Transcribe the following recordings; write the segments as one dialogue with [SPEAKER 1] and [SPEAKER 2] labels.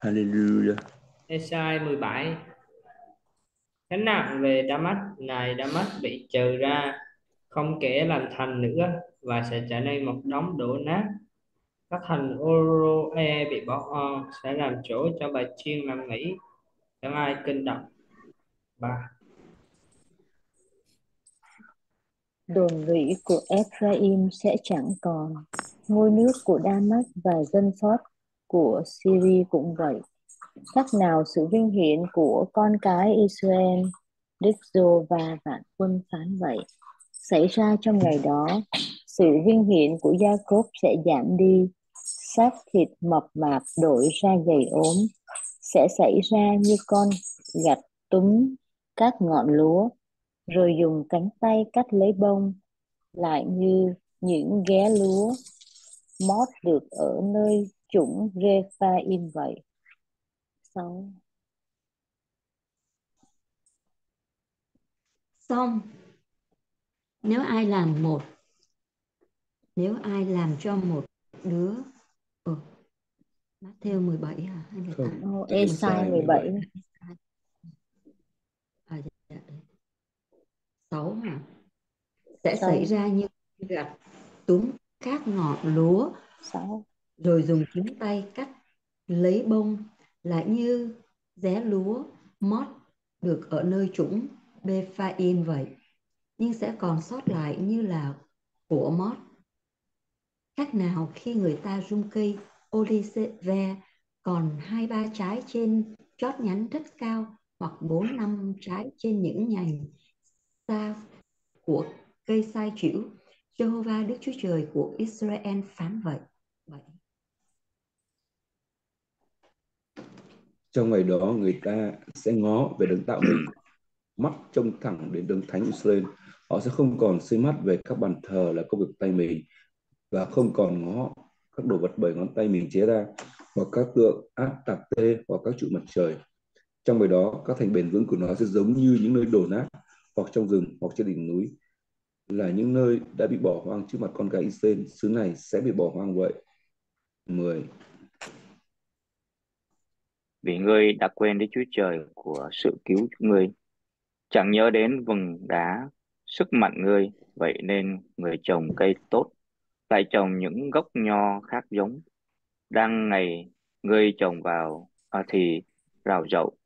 [SPEAKER 1] Hallelujah.
[SPEAKER 2] Esai 17 Gánh nặng về Damas này Damas bị trừ ra, không kể làm thành nữa và sẽ trở nên một đống đổ nát. Các thành Oroe bị bỏ hoang sẽ làm chỗ cho bài chiên làm nghỉ. Chẳng ai kinh động. Ba.
[SPEAKER 3] Đồn lũy của Ephraim sẽ chẳng còn. Ngôi nước của Damas và dân sót của Syria cũng vậy. Khác nào sự vinh hiển của con cái Israel, Đức Giô và vạn quân phán vậy. Xảy ra trong ngày đó, sự vinh hiển của gia cốp sẽ giảm đi, xác thịt mập mạp đổi ra gầy ốm, sẽ xảy ra như con gặt túm các ngọn lúa, rồi dùng cánh tay cắt lấy bông, lại như những ghé lúa mót được ở nơi chủng Rephaim vậy. Sáu
[SPEAKER 4] xong. Nếu ai làm một nếu ai làm cho một đứa ừ, Matthew 17 à hay là
[SPEAKER 3] Không, oh, Esai 17
[SPEAKER 4] à, dạ, dạ. 6 hả? Sẽ xảy ra như gặt túm các ngọn lúa
[SPEAKER 3] 6
[SPEAKER 4] rồi dùng chính tay cắt lấy bông lại như ré lúa mót được ở nơi trũng Bephaim vậy nhưng sẽ còn sót lại như là của mót. Khác nào khi người ta rung cây olive còn hai ba trái trên chót nhánh rất cao hoặc bốn năm trái trên những nhành ta của cây sai chịu Jehovah, Đức Chúa Trời của Israel phán vậy. vậy.
[SPEAKER 1] trong ngày đó, người ta sẽ ngó về đấng tạo mình, mắt trông thẳng đến đấng thánh Israel họ sẽ không còn xây mắt về các bàn thờ là công việc tay mình, và không còn ngó các đồ vật bởi ngón tay mình chế ra, hoặc các tượng áp tạp tê, hoặc các trụ mặt trời trong ngày đó, các thành bền vững của nó sẽ giống như những nơi đổ nát hoặc trong rừng hoặc trên đỉnh núi là những nơi đã bị bỏ hoang trước mặt con gái Israel xứ này sẽ bị bỏ hoang vậy. 10
[SPEAKER 5] vì ngươi đã quên đến Chúa Trời của sự cứu ngươi, chẳng nhớ đến vừng đá, sức mạnh ngươi, vậy nên người trồng cây tốt, lại trồng những gốc nho khác giống. Đang ngày ngươi trồng vào à, thì rào rậu,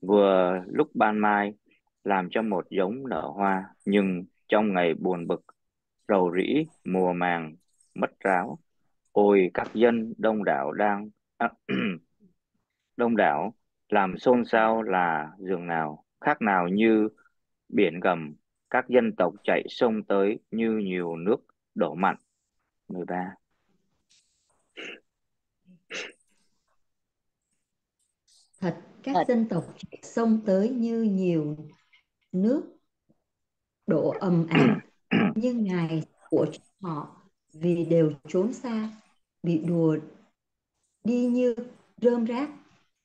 [SPEAKER 5] vừa lúc ban mai làm cho một giống nở hoa, nhưng trong ngày buồn bực, rầu rĩ, mùa màng, mất ráo. Ôi các dân đông đảo đang à, đông đảo, làm xôn xao là giường nào, khác nào như biển gầm, các dân tộc chạy sông tới như nhiều nước đổ mặn. 13.
[SPEAKER 4] Thật, các Thật. dân tộc chạy sông tới như nhiều nước đổ ầm ầm nhưng ngài của họ vì đều trốn xa, bị đùa đi như rơm rác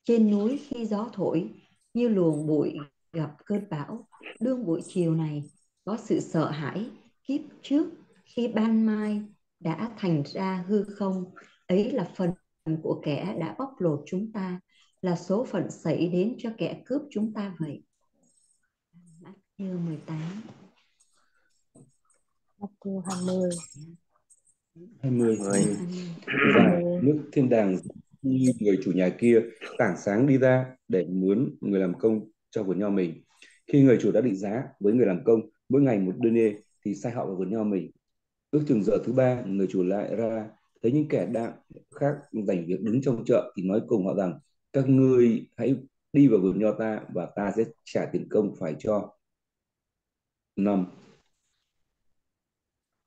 [SPEAKER 4] trên núi khi gió thổi, như luồng bụi gặp cơn bão. Đương buổi chiều này, có sự sợ hãi kiếp trước khi ban mai đã thành ra hư không. Ấy là phần của kẻ đã bóc lột chúng ta, là số phận xảy đến cho kẻ cướp chúng ta vậy. Matthew 18
[SPEAKER 3] Matthew 20
[SPEAKER 1] 20 20 và nước thiên đàng như người chủ nhà kia tảng sáng đi ra để mướn người làm công cho vườn nho mình. Khi người chủ đã định giá với người làm công mỗi ngày một đơn đê thì sai họ vào vườn nho mình. Ước chừng giờ thứ ba người chủ lại ra thấy những kẻ đang khác dành việc đứng trong chợ thì nói cùng họ rằng các ngươi hãy đi vào vườn nho ta và ta sẽ trả tiền công phải cho năm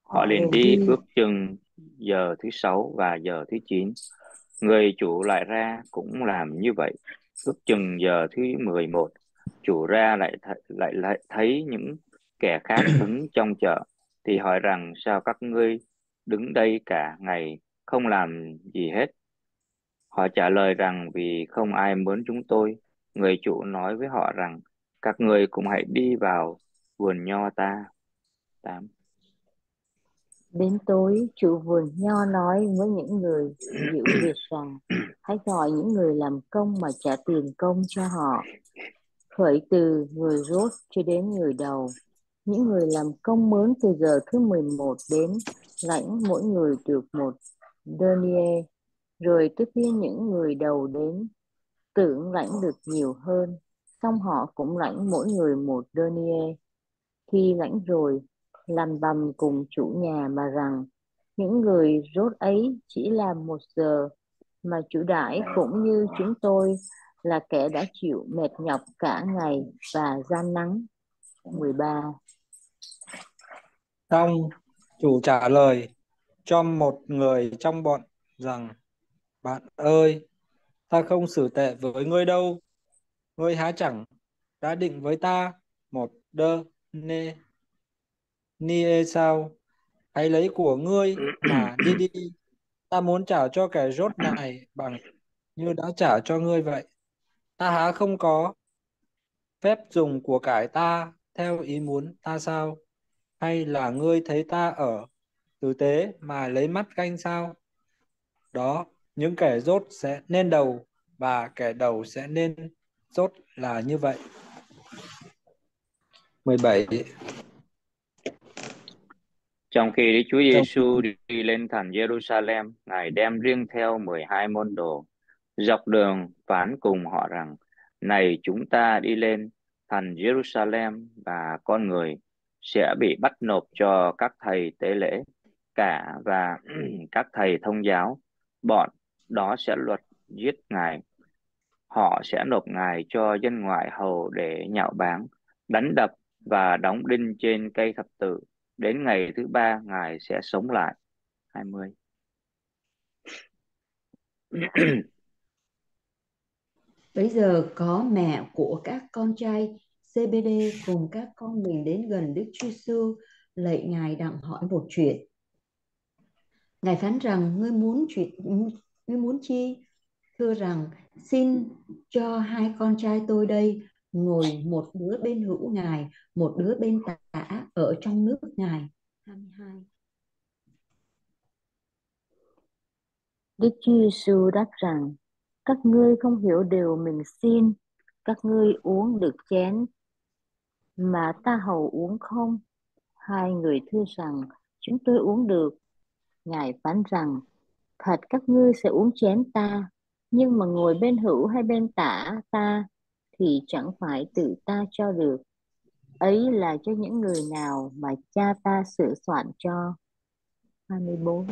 [SPEAKER 5] họ liền đi ước chừng giờ thứ sáu và giờ thứ chín Người chủ lại ra cũng làm như vậy. Ước chừng giờ thứ 11, chủ ra lại th lại lại thấy những kẻ khác đứng trong chợ thì hỏi rằng sao các ngươi đứng đây cả ngày không làm gì hết. Họ trả lời rằng vì không ai mướn chúng tôi. Người chủ nói với họ rằng các ngươi cũng hãy đi vào vườn nho ta. 8.
[SPEAKER 3] Đến tối, chủ vườn nho nói với những người giữ việc rằng hãy gọi những người làm công mà trả tiền công cho họ. Khởi từ người rốt cho đến người đầu. Những người làm công mướn từ giờ thứ 11 đến lãnh mỗi người được một denier. Rồi tới khi những người đầu đến tưởng lãnh được nhiều hơn, xong họ cũng lãnh mỗi người một denier. Khi lãnh rồi, làm bầm cùng chủ nhà mà rằng những người rốt ấy chỉ làm một giờ mà chủ đãi cũng như chúng tôi là kẻ đã chịu mệt nhọc cả ngày và gian nắng. 13.
[SPEAKER 6] Xong, chủ trả lời cho một người trong bọn rằng Bạn ơi, ta không xử tệ với ngươi đâu. Ngươi há chẳng đã định với ta một đơ nê ni sao? Hãy lấy của ngươi mà đi đi. Ta muốn trả cho kẻ rốt này bằng như đã trả cho ngươi vậy. Ta há không có phép dùng của cải ta theo ý muốn ta sao? Hay là ngươi thấy ta ở tử tế mà lấy mắt canh sao? Đó, những kẻ rốt sẽ nên đầu và kẻ đầu sẽ nên rốt là như vậy. 17.
[SPEAKER 5] Trong khi Đức Chúa Giêsu đi, lên thành Jerusalem, Ngài đem riêng theo 12 môn đồ. Dọc đường phán cùng họ rằng, Này chúng ta đi lên thành Jerusalem và con người sẽ bị bắt nộp cho các thầy tế lễ cả và các thầy thông giáo. Bọn đó sẽ luật giết Ngài. Họ sẽ nộp Ngài cho dân ngoại hầu để nhạo báng, đánh đập và đóng đinh trên cây thập tự đến ngày thứ ba, ngài sẽ sống lại 20
[SPEAKER 4] Bây giờ có mẹ của các con trai CBD cùng các con mình đến gần Đức Chúa Giêsu lạy ngài đặng hỏi một chuyện. Ngài phán rằng, ngươi muốn chuyện, ngươi muốn chi? Thưa rằng, xin cho hai con trai tôi đây ngồi một đứa bên hữu ngài, một đứa bên tả ở trong nước ngài. 22.
[SPEAKER 3] Đức Chúa Giêsu đáp rằng các ngươi không hiểu điều mình xin, các ngươi uống được chén mà ta hầu uống không? Hai người thưa rằng chúng tôi uống được. Ngài phán rằng thật các ngươi sẽ uống chén ta, nhưng mà ngồi bên hữu hay bên tả ta thì chẳng phải tự ta cho được. Ấy là cho những người nào mà cha ta sửa soạn cho. 24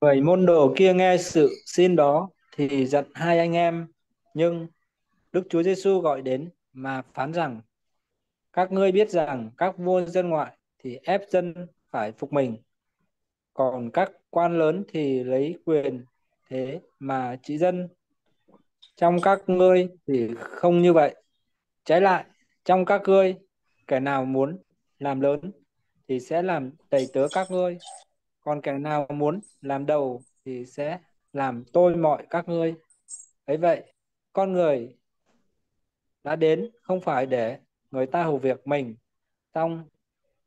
[SPEAKER 6] Người môn đồ kia nghe sự xin đó thì giận hai anh em, nhưng Đức Chúa Giêsu gọi đến mà phán rằng các ngươi biết rằng các vua dân ngoại thì ép dân phải phục mình, còn các quan lớn thì lấy quyền thế mà trị dân trong các ngươi thì không như vậy. Trái lại, trong các ngươi, kẻ nào muốn làm lớn thì sẽ làm đầy tớ các ngươi. Còn kẻ nào muốn làm đầu thì sẽ làm tôi mọi các ngươi. Ấy vậy, con người đã đến không phải để người ta hầu việc mình, xong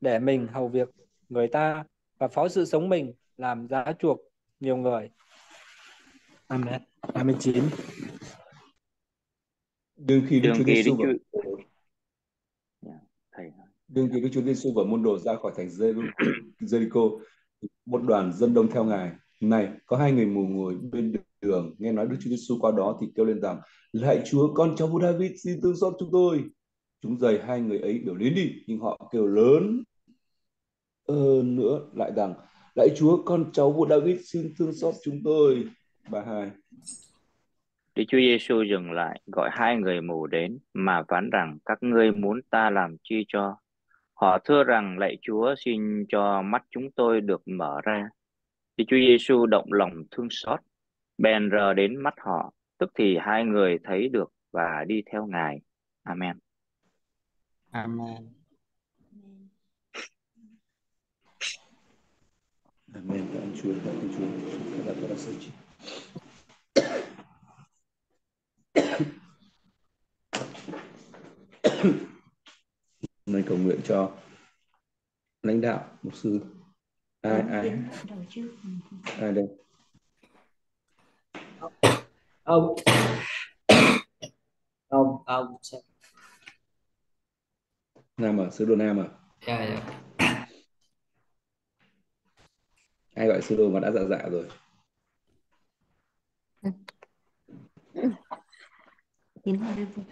[SPEAKER 6] để mình hầu việc người ta và phó sự sống mình làm giá chuộc nhiều người. Amen. 29
[SPEAKER 1] đương khi Đức Chúa Giêsu và
[SPEAKER 5] Dạ,
[SPEAKER 1] đương khi Đức Chúa Giêsu và môn đồ ra khỏi thành Jericho, một đoàn dân đông theo ngài. Này có hai người mù ngồi bên đường nghe nói Đức Chúa Giêsu qua đó thì kêu lên rằng lạy Chúa con cháu vua David xin thương xót chúng tôi. Chúng giày hai người ấy biểu đến đi nhưng họ kêu lớn hơn nữa lại rằng lạy Chúa con cháu vua David xin thương xót chúng tôi. Bà hai
[SPEAKER 5] Đức Chúa Giêsu dừng lại gọi hai người mù đến mà phán rằng các ngươi muốn ta làm chi cho? Họ thưa rằng lạy Chúa xin cho mắt chúng tôi được mở ra. Đức Chúa Giêsu động lòng thương xót bèn rờ đến mắt họ tức thì hai người thấy được và đi theo ngài. Amen.
[SPEAKER 6] Amen.
[SPEAKER 1] Amen. Cảm ơn Chúa. Cảm ơn Chúa. Chúng ta đã nay cầu nguyện cho lãnh đạo, mục sư ai ai?
[SPEAKER 4] đầu trước.
[SPEAKER 1] Ai đây?
[SPEAKER 2] Ông. Ông ông
[SPEAKER 1] nam à sứ đồ nam à?
[SPEAKER 2] Dạ dạ.
[SPEAKER 1] Ai gọi sứ đồ mà đã dạ dạ rồi
[SPEAKER 4] Hiến hoa đơn vị.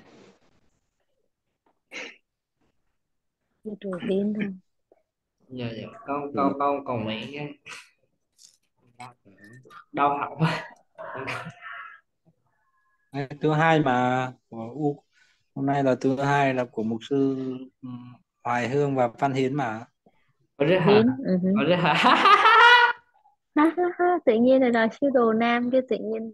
[SPEAKER 3] Sư đồ Hiến thôi
[SPEAKER 2] dạ dạ con con con còn nguyện nha. Đau họng quá.
[SPEAKER 6] Thứ hai mà của U hôm nay là thứ hai là của mục sư ừ, Hoài Hương và Văn Hiến mà.
[SPEAKER 2] Có rất hả?
[SPEAKER 3] Hiến ừ
[SPEAKER 2] có rất hả?
[SPEAKER 3] Tự nhiên là, là sư đồ nam cái tự nhiên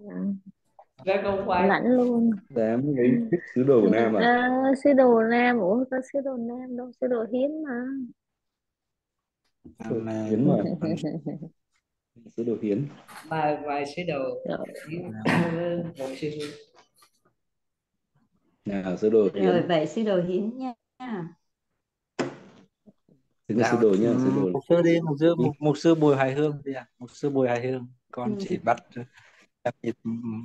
[SPEAKER 2] không khoái
[SPEAKER 3] lãnh luôn.
[SPEAKER 1] Dám ấy thích sứ đồ nam à?
[SPEAKER 3] à, sư đồ nam ủa có sư đồ nam đâu sư đồ hiến mà.
[SPEAKER 6] Amen.
[SPEAKER 1] hiến mà. Sứ đồ hiến.
[SPEAKER 2] Ba vài sứ đồ
[SPEAKER 3] Rồi.
[SPEAKER 2] một sư
[SPEAKER 1] nào sứ đồ
[SPEAKER 4] Rồi
[SPEAKER 1] hiến.
[SPEAKER 4] vậy sư đồ Hiến nha.
[SPEAKER 1] chính là
[SPEAKER 6] Dạ,
[SPEAKER 1] sứ đồ nhá sứ
[SPEAKER 6] ừ,
[SPEAKER 1] đồ.
[SPEAKER 6] Mục sư đi mục sư mục, mục sư Bùi Hoài Hương đi ạ. Mục sư Bùi Hoài Hương con
[SPEAKER 4] Ừ.
[SPEAKER 6] chỉ bắt bắt nhịp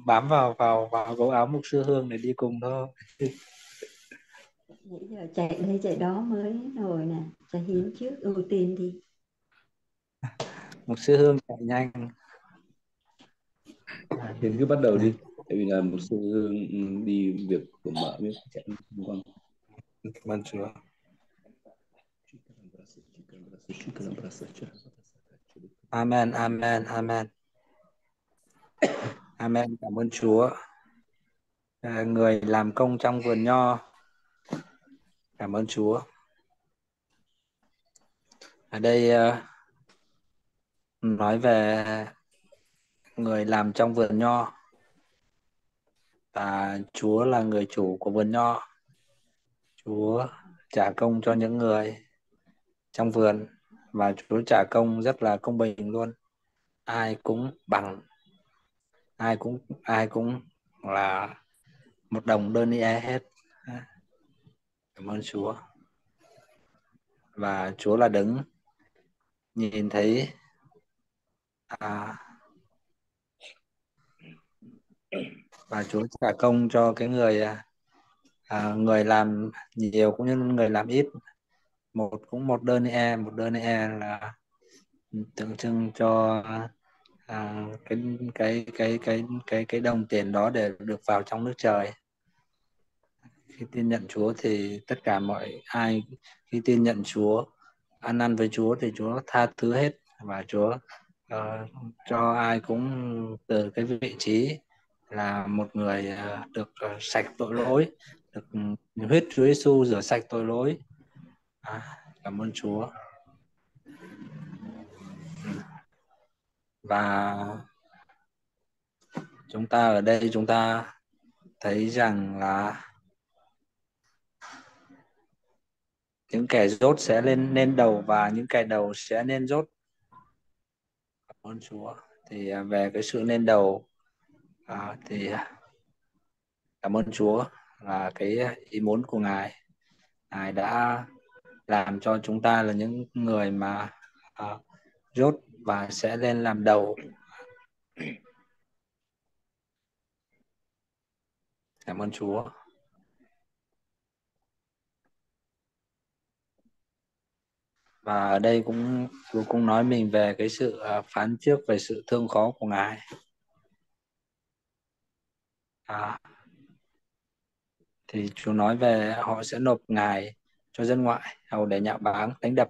[SPEAKER 6] bám vào vào vào gấu áo mục sư Hương để đi cùng thôi.
[SPEAKER 4] Bây giờ chạy đây chạy đó mới rồi nè. Cho Hiến trước. Ưu tiên đi.
[SPEAKER 6] mục sư Hương chạy nhanh.
[SPEAKER 1] Hiến cứ bắt đầu đi. Tại vì là một sư ừ, đi việc của mợ biết chạy không quan
[SPEAKER 6] cảm ơn Chúa. Amen Amen Amen Amen. Cảm ơn Chúa. À, người làm công trong vườn nho. Cảm ơn Chúa. Ở đây ờ, nói về người làm trong vườn nho. Và Chúa là người chủ của vườn nho. Chúa trả công cho những người trong vườn và Chúa trả công rất là công bình luôn. Ai cũng bằng ai cũng ai cũng là một đồng đơn ai e hết. À, cảm ơn Chúa. Và Chúa là đứng nhìn thấy à, và Chúa trả công cho cái người à, à, người làm nhiều cũng như người làm ít. Một cũng một đơn e một đơn e là tượng trưng cho à, cái cái cái cái cái cái đồng tiền đó để được vào trong nước trời. Khi tin nhận Chúa thì tất cả mọi ai khi tin nhận Chúa ăn năn với Chúa thì Chúa tha thứ hết và Chúa uh, cho ai cũng từ cái vị trí là một người uh, được uh, sạch tội lỗi được ừ, huyết Chúa Giêsu rửa sạch tội lỗi. À, cảm ơn Chúa. Và chúng ta ở đây chúng ta thấy rằng là những kẻ dốt sẽ lên lên đầu và những kẻ đầu sẽ lên dốt cảm ơn Chúa. Thì à, về cái sự lên đầu à, thì à, cảm ơn Chúa là cái ý muốn của Ngài. Ngài đã làm cho chúng ta là những người mà à, dốt và sẽ lên làm đầu. Cảm ơn Chúa. Và ở đây cũng Chúa cũng nói mình về cái sự à, phán trước về sự thương khó của Ngài. À, thì Chúa nói về họ sẽ nộp Ngài cho dân ngoại hầu để nhạo báng đánh đập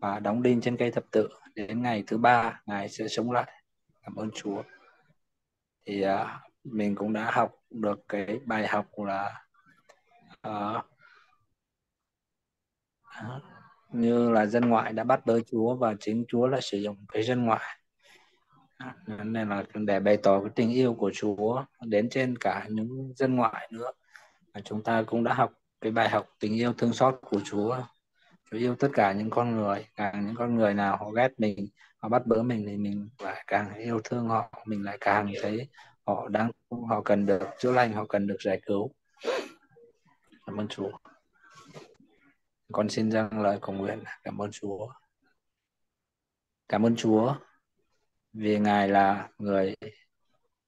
[SPEAKER 6] và đóng đinh trên cây thập tự đến ngày thứ ba Ngài sẽ sống lại. Cảm ơn Chúa. Thì uh, mình cũng đã học được cái bài học là uh, như là dân ngoại đã bắt tới Chúa và chính Chúa lại sử dụng cái dân ngoại. Nên là để bày tỏ cái tình yêu của Chúa đến trên cả những dân ngoại nữa. Và chúng ta cũng đã học cái bài học tình yêu thương xót của Chúa. Chúa yêu tất cả những con người, càng những con người nào họ ghét mình, họ bắt bớ mình thì mình lại càng yêu thương họ, mình lại càng thấy họ đang, họ cần được chữa lành, họ cần được giải cứu. Cảm ơn Chúa. Con xin dâng lời cầu nguyện. Cảm ơn Chúa. Cảm ơn Chúa vì Ngài là người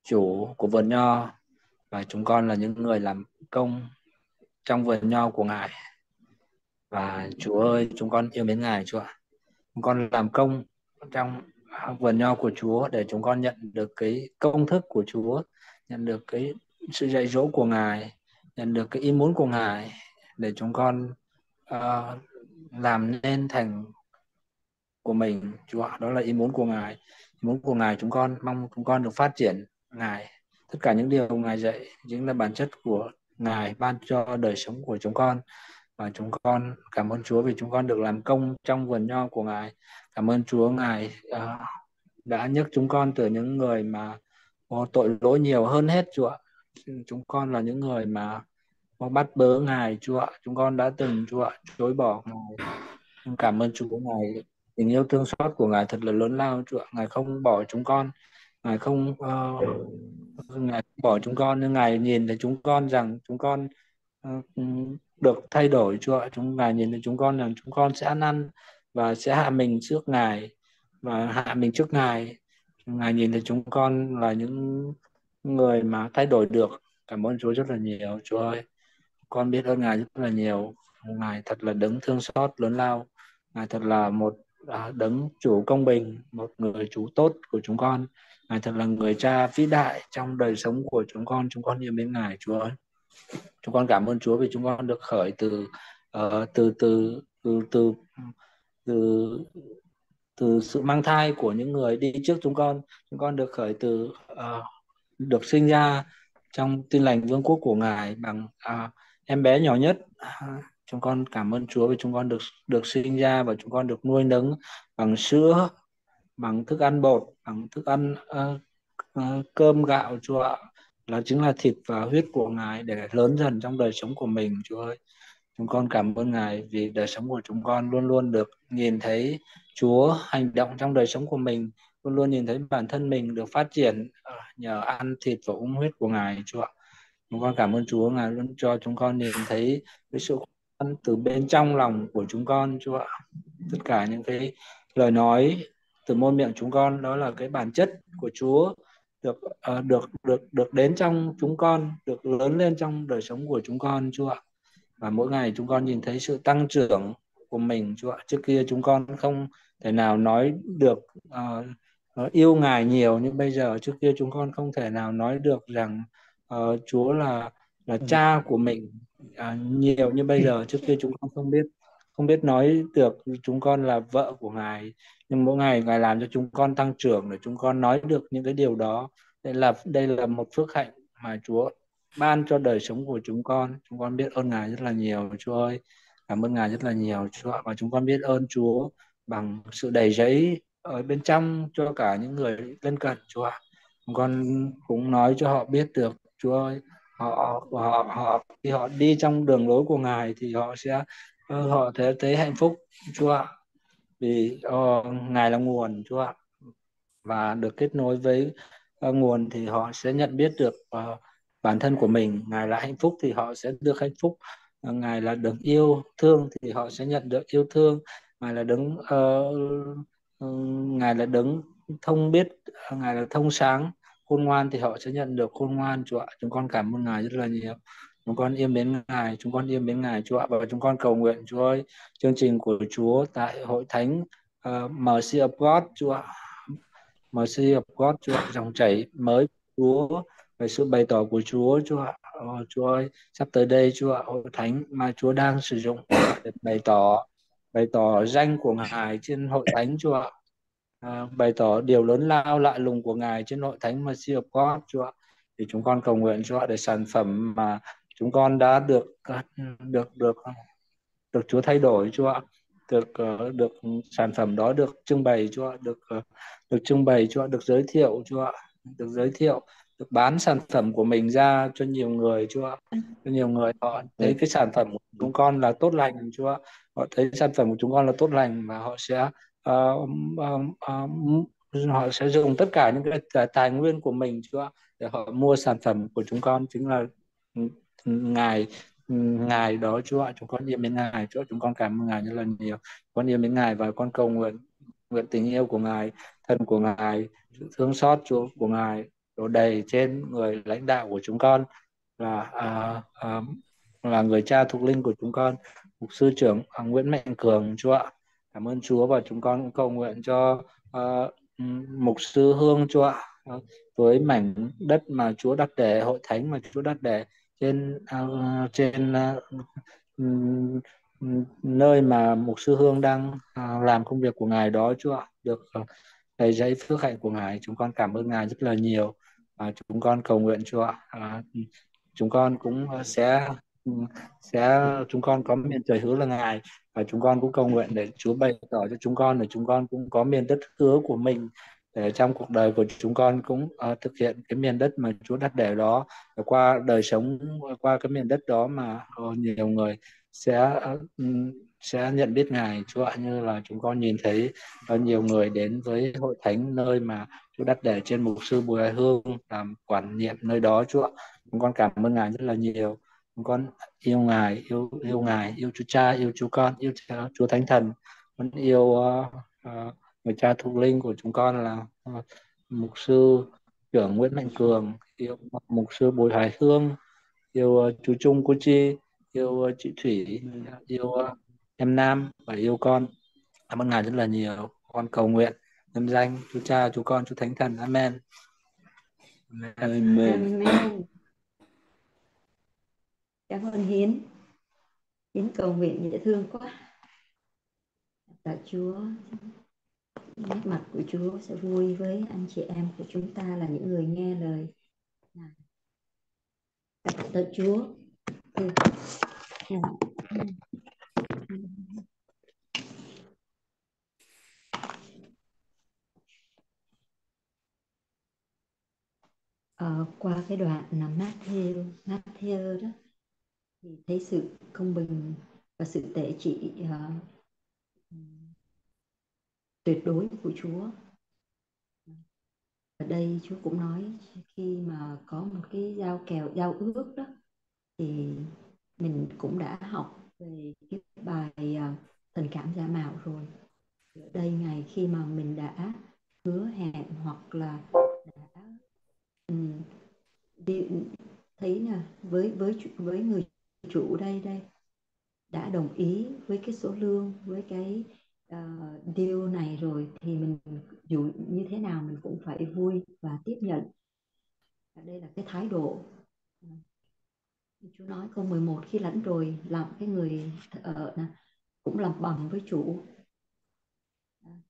[SPEAKER 6] chủ của vườn nho và chúng con là những người làm công trong vườn nho của Ngài. Và Chúa ơi, chúng con yêu mến Ngài Chúa ạ. Chúng con làm công trong vườn nho của Chúa để chúng con nhận được cái công thức của Chúa, nhận được cái sự dạy dỗ của Ngài, nhận được cái ý muốn của Ngài để chúng con uh, làm nên thành của mình. Chúa đó là ý muốn của Ngài. Ý muốn của Ngài chúng con mong chúng con được phát triển. Ngài tất cả những điều Ngài dạy chính là bản chất của Ngài ban cho đời sống của chúng con và chúng con cảm ơn Chúa vì chúng con được làm công trong vườn nho của Ngài. Cảm ơn Chúa Ngài uh, đã nhấc chúng con từ những người mà có tội lỗi nhiều hơn hết Chúa. Chúng con là những người mà có bắt bớ Ngài Chúa. Chúng con đã từng Chúa chối bỏ Ngài. Cảm ơn Chúa Ngài tình yêu thương xót của ngài thật là lớn lao chúa. Ngài không bỏ chúng con. Ngài không uh, ngài không bỏ chúng con. Nhưng ngài nhìn thấy chúng con rằng chúng con uh, được thay đổi chúa chúng, ngài nhìn thấy chúng con rằng chúng con sẽ ăn năn và sẽ hạ mình trước ngài và hạ mình trước ngài. Ngài nhìn thấy chúng con là những người mà thay đổi được. Cảm ơn chúa rất là nhiều. Chúa ơi, con biết ơn ngài rất là nhiều. Ngài thật là đấng thương xót, lớn lao. Ngài thật là một à, đấng chủ công bình, một người chủ tốt của chúng con. Ngài thật là người cha vĩ đại trong đời sống của chúng con. Chúng con yêu mến ngài, chúa ơi chúng con cảm ơn chúa vì chúng con được khởi từ uh, từ, từ từ từ từ từ sự mang thai của những người đi trước chúng con. Chúng con được khởi từ uh, được sinh ra trong tin lành vương quốc của ngài bằng uh, em bé nhỏ nhất. Uh, chúng con cảm ơn Chúa vì chúng con được được sinh ra và chúng con được nuôi nấng bằng sữa bằng thức ăn bột bằng thức ăn uh, uh, cơm gạo Chúa ạ là chính là thịt và huyết của Ngài để lớn dần trong đời sống của mình, Chúa ơi. Chúng con cảm ơn Ngài vì đời sống của chúng con luôn luôn được nhìn thấy Chúa hành động trong đời sống của mình, luôn luôn nhìn thấy bản thân mình được phát triển à, nhờ ăn thịt và uống huyết của Ngài, Chúa ạ. Chúng con cảm ơn Chúa, Ngài luôn cho chúng con nhìn thấy cái sự từ bên trong lòng của chúng con, Chúa ạ. Tất cả những cái lời nói từ môi miệng chúng con, đó là cái bản chất của Chúa được uh, được được được đến trong chúng con, được lớn lên trong đời sống của chúng con Chúa ạ. Và mỗi ngày chúng con nhìn thấy sự tăng trưởng của mình Chúa ạ. Trước kia chúng con không thể nào nói được uh, yêu Ngài nhiều nhưng bây giờ trước kia chúng con không thể nào nói được rằng uh, Chúa là là cha của mình à, nhiều như bây giờ trước kia chúng con không biết không biết nói được chúng con là vợ của ngài nhưng mỗi ngày ngài làm cho chúng con tăng trưởng để chúng con nói được những cái điều đó. Đây là đây là một phước hạnh mà Chúa ban cho đời sống của chúng con. Chúng con biết ơn ngài rất là nhiều, Chúa ơi. Cảm ơn ngài rất là nhiều, Chúa và chúng con biết ơn Chúa bằng sự đầy giấy ở bên trong cho cả những người lân cận, Chúa chúng con cũng nói cho họ biết được, Chúa ơi, họ họ họ khi họ đi trong đường lối của ngài thì họ sẽ ờ, họ thấy thấy hạnh phúc, chúa ạ vì uh, ngài là nguồn chúa ạ. Và được kết nối với uh, nguồn thì họ sẽ nhận biết được uh, bản thân của mình. Ngài là hạnh phúc thì họ sẽ được hạnh phúc. Uh, ngài là đấng yêu thương thì họ sẽ nhận được yêu thương. Ngài là đấng uh, uh, ừ, ngài là đấng thông biết uh, ngài là thông sáng. Khôn ngoan thì họ sẽ nhận được khôn ngoan Chúa ạ. Chúng con cảm ơn Ngài rất là nhiều. Chúng con yêu mến Ngài, chúng con yêu mến Ngài Chúa ạ. Và chúng con cầu nguyện Chúa ơi, chương trình của Chúa tại hội thánh uh, Mercy of God Chúa ạ. Mercy of God Chúa ạ. Dòng chảy mới Chúa về sự bày tỏ của Chúa Chúa ạ. Oh, Chúa ơi, sắp tới đây Chúa ạ, hội thánh mà Chúa đang sử dụng để bày tỏ bày tỏ danh của Ngài trên hội thánh Chúa ạ à, bày tỏ điều lớn lao lạ lùng của Ngài trên nội thánh Mercy of God Chúa thì chúng con cầu nguyện Chúa để sản phẩm mà chúng con đã được được được được Chúa thay đổi Chúa được ờ, được sản phẩm đó được trưng bày Chúa được ờ, được trưng bày Chúa được giới thiệu Chúa được giới thiệu được bán sản phẩm của mình ra cho nhiều người Chúa cho nhiều người họ thấy cái sản phẩm của chúng con là tốt lành Chúa họ thấy sản phẩm của chúng con là tốt lành và họ sẽ uh, uh, uh, họ sẽ dùng tất cả những cái tài nguyên của mình Chúa để họ mua sản phẩm của chúng con. Chính là ừ, ngài ngài đó Chúa ạ chúng con yêu mến ngài. Chúa chúng con cảm ơn ngài rất là nhiều. Con yêu mến ngài và con cầu nguyện nguyện tình yêu của ngài thân của ngài sự thương xót chúa của ngài đổ đầy trên người lãnh đạo của chúng con là à, à, là người cha thuộc linh của chúng con mục sư trưởng à, Nguyễn Mạnh Cường chúa ạ. Cảm ơn chúa và chúng con cũng cầu nguyện cho uh, mục sư Hương chúa ạ. Với mảnh đất mà chúa đặt để hội thánh mà chúa đặt để trên uh, trên uh, nơi mà mục sư Hương đang uh, làm công việc của ngài đó chúa ạ? Được uh, giấy phước hạnh của ngài chúng con cảm ơn ngài rất là nhiều. Và chúng con cầu nguyện chúa ạ uh, chúng con cũng sẽ sẽ chúng con có miền trời hứa là ngài. Và chúng con cũng cầu nguyện để Chúa bày tỏ cho chúng con để chúng con cũng có miền đất hứa của mình để trong cuộc đời của chúng con cũng uh, thực hiện cái miền đất mà Chúa đặt để đó qua đời sống qua cái miền đất đó mà uh, nhiều người sẽ uh, sẽ nhận biết ngài. Chúa như là chúng con nhìn thấy uh, nhiều người đến với hội thánh nơi mà Chúa đặt để trên mục sư Bùi Hải Hương làm quản nhiệm nơi đó. Chúa chúng con cảm ơn ngài rất là nhiều. Chúng con yêu ngài yêu yêu ngài yêu chúa cha yêu chúa con yêu chúa, chúa thánh thần. Con yêu uh, uh, người cha thuộc linh của chúng con là uh, mục sư trưởng nguyễn mạnh cường yêu mục sư bùi hải hương yêu uh, chú trung cô chi yêu uh, chị thủy yêu em nam và yêu con. Cảm ơn ngài rất là nhiều. Con cầu nguyện nhân danh chúa cha chúa con chúa thánh thần. Amen.
[SPEAKER 4] Amen, amen. amen. Cảm ơn hiến. Hiến cầu nguyện dễ thương quá. Tạ chúa nét mặt của chúa sẽ vui với anh chị em của chúng ta là những người nghe lời. Tạ chúa. Ừ. Ừ. Ờ, qua cái đoạn là Matthew, Matthew đó thì thấy sự công bình và sự tệ trị uh, tuyệt đối của Chúa. Ở đây Chúa cũng nói khi mà có một cái giao kèo giao ước đó thì mình cũng đã học về cái bài uh, tình cảm giả mạo rồi. Ở đây ngày khi mà mình đã hứa hẹn hoặc là đã um, đi, thấy nè với với với người chủ đây đây đã đồng ý với cái số lương với cái uh, deal này rồi thì mình dù như thế nào mình cũng phải vui và tiếp nhận. Đây là cái thái độ. Ờ, Chú nói câu 11 khi lãnh rồi làm cái người ở ờ, cũng làm bằng với chủ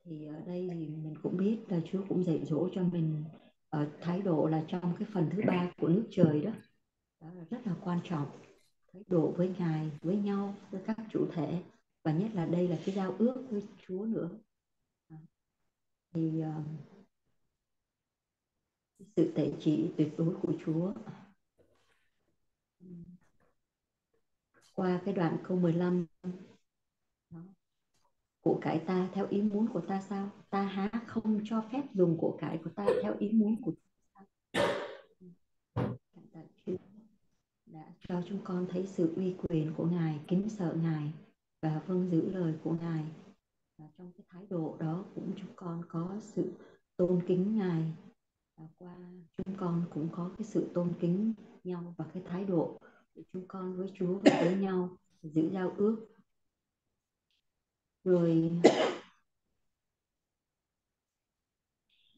[SPEAKER 4] thì ở đây thì mình cũng biết là Chúa cũng dạy dỗ cho mình ở thái độ là trong cái phần thứ ba của nước trời đó. Đó là rất là quan trọng thái độ với ngài với nhau với các chủ thể và nhất là đây là cái giao ước với chúa nữa. À, thì uh, sự tệ trị tuyệt đối của chúa. Qua cái đoạn câu 15 đó. của cải ta theo ý muốn của ta sao? Ta há không cho phép dùng của cải của ta theo ý muốn của ta đã cho chúng con thấy sự uy quyền của Ngài, kính sợ Ngài và vâng giữ lời của Ngài. Và trong cái thái độ đó cũng chúng con có sự tôn kính Ngài. Và qua chúng con cũng có cái sự tôn kính nhau và cái thái độ của chúng con với Chúa và với nhau, giữ giao ước. Rồi,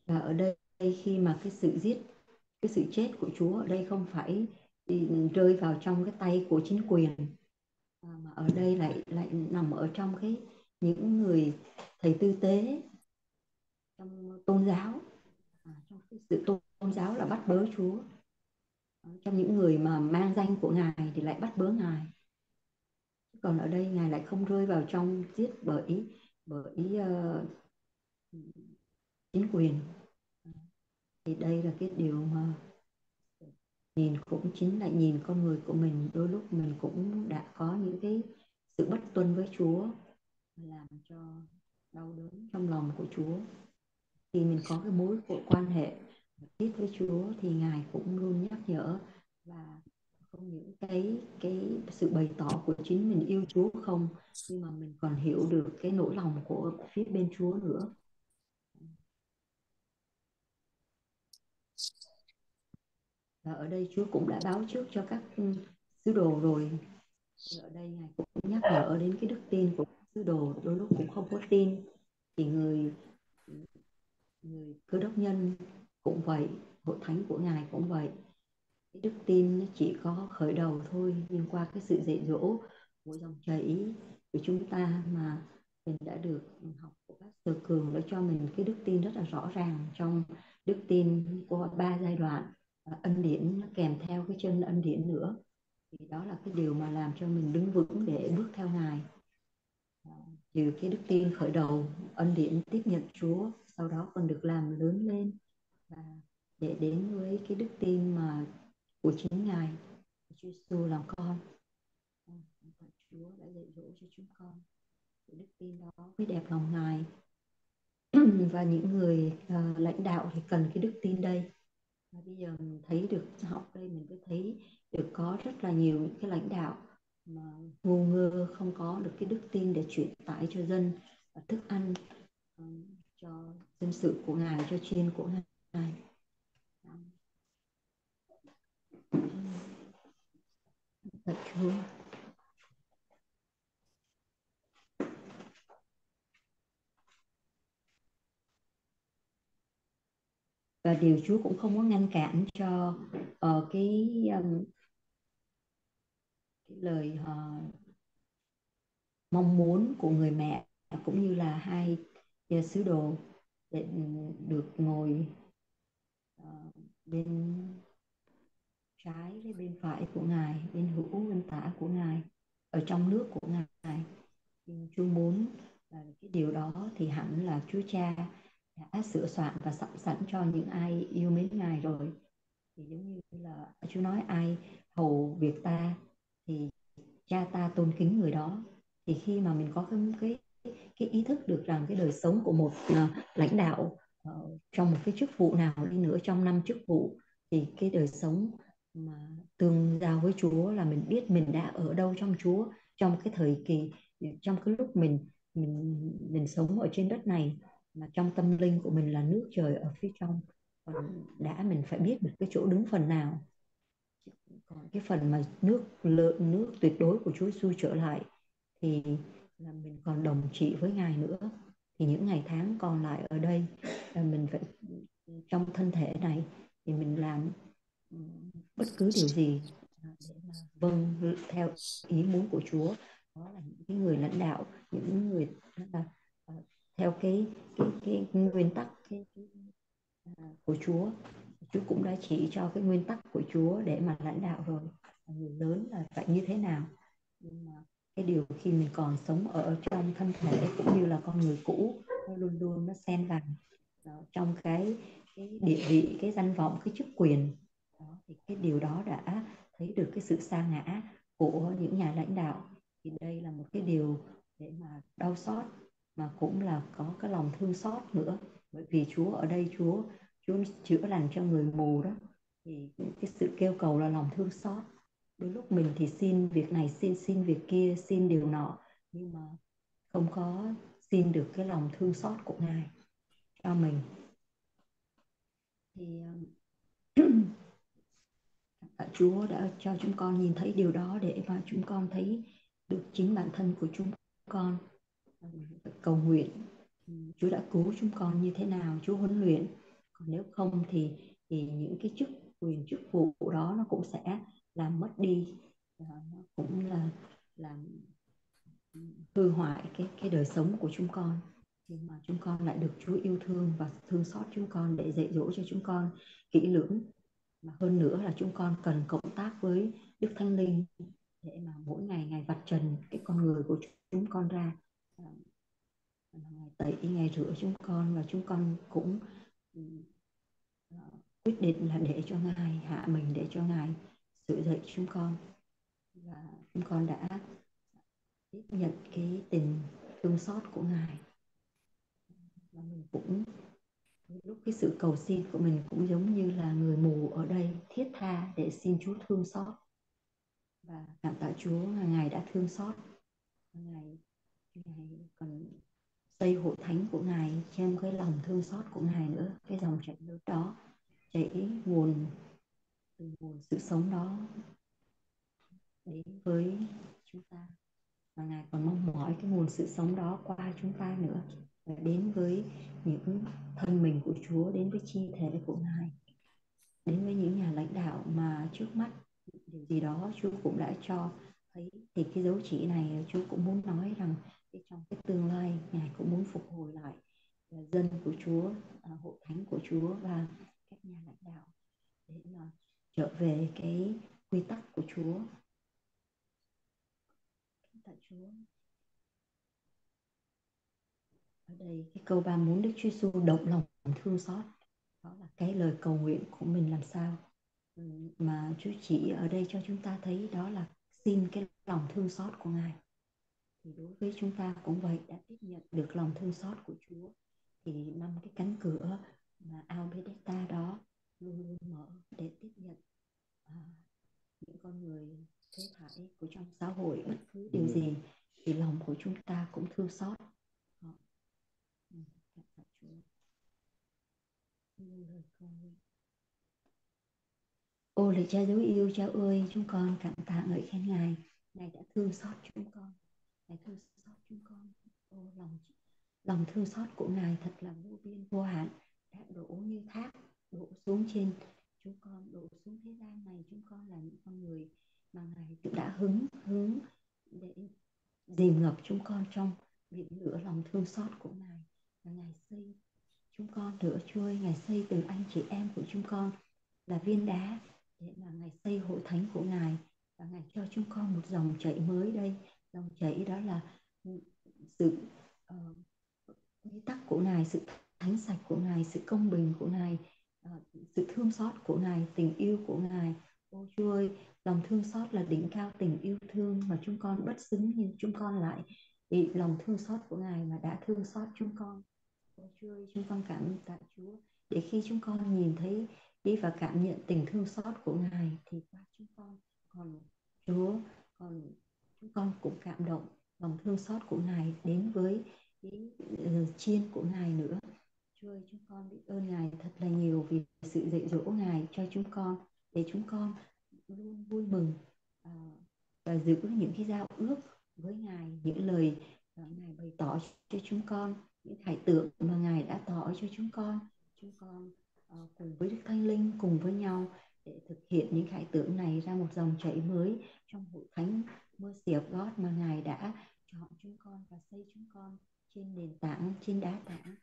[SPEAKER 4] và ở đây khi mà cái sự giết, cái sự chết của Chúa ở đây không phải rơi vào trong cái tay của chính quyền À, mà ở đây lại lại nằm ở trong cái những người thầy tư tế trong tôn giáo. À, trong cái sự tôn giáo là bắt bớ Chúa. À, trong những người mà mang danh của ngài thì lại bắt bớ ngài. Còn ở đây ngài lại không rơi vào trong giết bởi bởi uh, chính quyền. Ờ, thì đây là cái điều mà nhìn cũng chính là nhìn con người của mình. Đôi lúc mình cũng đã có những cái sự bất tuân với Chúa, làm cho đau đớn trong lòng của Chúa. Thì mình có cái mối quan hệ thiết với Chúa thì Ngài cũng luôn nhắc nhở và không những cái cái sự bày tỏ của chính mình yêu Chúa không, nhưng mà mình còn hiểu được cái nỗi lòng của phía bên Chúa nữa. Và ở đây Chúa cũng đã báo trước cho các ừ, sứ đồ rồi. Ở đây ngài cũng nhắc nhở đến cái đức tin của sứ đồ, đôi lúc cũng không có tin. Thì người người cơ đốc nhân cũng vậy, hội thánh của ngài cũng vậy. Cái đức tin nó chỉ có khởi đầu thôi, nhưng qua cái sự dạy dỗ của dòng chảy của chúng ta mà mình đã được học của các Pastor Cường đã cho mình cái đức tin rất là rõ ràng trong đức tin qua ba giai đoạn ân điển nó kèm theo cái chân ân điển nữa. Thì đó là cái điều mà làm cho mình đứng vững để bước theo ngài. Ờ, Từ cái đức tin khởi đầu ân điển tiếp nhận Chúa sau đó còn được làm lớn lên và để đến với cái đức tin mà của chính ngài Chúa Giêsu làm con. Ờ, Chúa đã dạy dỗ cho chúng con cái đức tin đó mới đẹp lòng ngài. Và những người uh, lãnh đạo thì cần cái đức tin đây và bây giờ mình thấy được học đây, mình mới thấy được có rất là nhiều những cái lãnh đạo mà ngu ngơ, không có được cái đức tin để truyền tải cho dân và thức ăn um, cho dân sự của ngài, cho chiên của ngài. Dạ. Dạ, Thật Chúa. Và điều Chúa cũng không có ngăn cản cho uh, cái um, cái lời uh, mong muốn của người mẹ cũng như là hai ờ, sứ đồ để ừ, được ngồi uh, bên trái với bên phải của ngài bên hữu bên tả của ngài ở trong nước của ngài. Nhưng Chúa muốn là cái điều đó thì hẳn là Chúa Cha đã sửa soạn và sẵn sẵn cho những ai yêu mến ngài rồi. Thì giống như là Chúa nói ai hầu việc ta thì cha ta tôn kính người đó. Thì khi mà mình có cái cái cái ý thức được rằng cái đời sống của một uh, lãnh đạo uh, trong một cái chức vụ nào đi nữa trong năm chức vụ thì cái đời sống mà tương giao với Chúa là mình biết mình đã ở đâu trong Chúa trong cái thời kỳ trong cái lúc mình mình mình sống ở trên đất này mà trong tâm linh của mình là nước trời ở phía trong. Còn đã mình phải biết được cái chỗ đứng phần nào. Còn cái phần mà nước lượng nước tuyệt đối của Chúa Giêsu trở lại, thì là mình còn đồng trị với ngài nữa. Thì những ngày tháng còn lại ở đây, là mình phải, trong thân thể này, thì mình làm ừ, bất cứ điều gì để mà vâng theo ý muốn của Chúa. Đó là những cái người lãnh đạo, những người là theo cái cái cái, nguyên tắc cái, cái à, của Chúa. Chúa cũng đã chỉ cho cái nguyên tắc của Chúa để mà lãnh đạo rồi. Người lớn là phải như thế nào. Nhưng mà cái điều khi mình còn sống ở trong thân thể cũng như là con người cũ nó luôn luôn nó xen vào à, trong cái cái địa vị cái danh vọng cái chức quyền. Đó, thì cái điều đó đã thấy được cái sự sa ngã của những nhà lãnh đạo. Thì đây là một cái điều để mà đau xót mà cũng là có cái lòng thương xót nữa. Bởi vì Chúa ở đây, Chúa Chúa chữa lành cho người mù đó. Thì cái sự kêu cầu là lòng thương xót. Đôi lúc mình thì xin việc này, xin xin việc kia, xin điều nọ. Nhưng mà không có xin được cái lòng thương xót của ngài cho mình. Thì à, dạ, Chúa đã cho chúng con nhìn thấy điều đó để mà chúng con thấy được chính bản thân của chúng con cầu nguyện. Chúa đã cứu chúng con như thế nào, Chúa huấn luyện. Còn nếu không thì thì những cái chức quyền, chức vụ đó nó cũng sẽ làm mất đi. Nó cũng là làm hư hoại cái cái đời sống của chúng con. Nhưng mà chúng con lại được Chúa yêu thương và thương xót chúng con để dạy dỗ cho chúng con kỹ lưỡng. Mà hơn nữa là chúng con cần cộng tác với Đức Thánh Linh để mà mỗi ngày ngày vạch trần cái con người của chúng con ra ngày tẩy ngày rửa chúng con và chúng con cũng ừ, ờ, quyết định là để cho ngài, hạ mình để cho ngài sửa dạy chúng con. Và chúng con đã tiếp nhận cái tình thương xót của ngài. Và mình cũng, lúc cái sự cầu xin của mình cũng giống như là người mù ở đây thiết tha để xin Chúa thương xót. Và cảm tạ Chúa là ngài đã thương xót. Ngài ngài còn xây hội thánh của ngài thêm cái lòng thương xót của ngài nữa, cái dòng chảy lớn đó, chảy nguồn từ nguồn sự sống đó đến với chúng ta. Và ngài còn mong mỏi cái nguồn sự sống đó qua chúng ta nữa, và đến với những thân mình của Chúa, đến với chi thể của ngài, đến với những nhà lãnh đạo mà trước mắt điều gì đó Chúa cũng đã cho. Thấy thì cái dấu chỉ này Chúa cũng muốn nói rằng trong cái tương lai ngài cũng muốn phục hồi lại à, dân của Chúa à, hội thánh của Chúa và các nhà lãnh đạo để mà trở về cái quy tắc của Chúa. Tại Chúa. Ở đây cái câu ba muốn Đức Chúa Giêsu động lòng thương xót, đó là cái lời cầu nguyện của mình làm sao? Ừ, mà Chúa chỉ ở đây cho chúng ta thấy đó là xin cái lòng thương xót của Ngài thì đối với chúng ta cũng vậy đã tiếp nhận được lòng thương xót của Chúa thì năm cái cánh cửa mà Albedetta đó luôn luôn mở để tiếp nhận à, những con người thế thải của trong xã hội bất cứ điều gì thì lòng của chúng ta cũng thương xót họ. Ừ, Ô lạy cha dấu yêu cha ơi, chúng con cảm tạ ngợi khen Ngài. Ngài đã thương xót chúng con. Ngài thương xót chúng con. Ô lòng lòng thương xót của Ngài thật là vô biên vô hạn, đã đổ như thác, đổ xuống trên chúng con, đổ xuống thế gian này. Chúng con là những con người mà Ngài cũng đã hứng hướng để dìm ngập chúng con trong biển lửa lòng thương xót của Ngài. Và Ngài xây chúng con nữa Chúa Ngài xây từ anh chị em của chúng con là viên đá để mà Ngài xây hội thánh của Ngài và Ngài cho chúng con một dòng chảy mới đây. Dòng chảy đó là sự uh, quy tắc của Ngài, sự thánh sạch của Ngài, sự công bình của Ngài, uh, sự thương xót của Ngài, tình yêu của Ngài. Ô Chúa ơi, lòng thương xót là đỉnh cao tình yêu thương mà chúng con bất xứng nhưng chúng con lại bị lòng thương xót của Ngài mà đã thương xót chúng con. Ô Chúa ơi, chúng con cảm tạ Chúa để khi chúng con nhìn thấy đi và cảm nhận tình thương xót của Ngài thì qua chúng con còn Chúa còn chúng con cũng cảm động lòng thương xót của Ngài đến với cái ờ, chiên của Ngài nữa. Chúa ơi, chúng con biết ơn Ngài thật là nhiều vì sự dạy dỗ Ngài cho chúng con để chúng con luôn vui mừng ờ, và giữ những cái giao ước với Ngài, những lời Ngài bày tỏ cho chúng con, những thải tượng mà Ngài đã tỏ cho chúng con. Chúng con ờ, cùng với Đức Thánh Linh cùng với nhau để thực hiện những khải tượng này ra một dòng chảy mới trong hội thánh mơ xỉa gót mà Ngài đã chọn chúng con và xây chúng con trên nền tảng, trên đá tảng,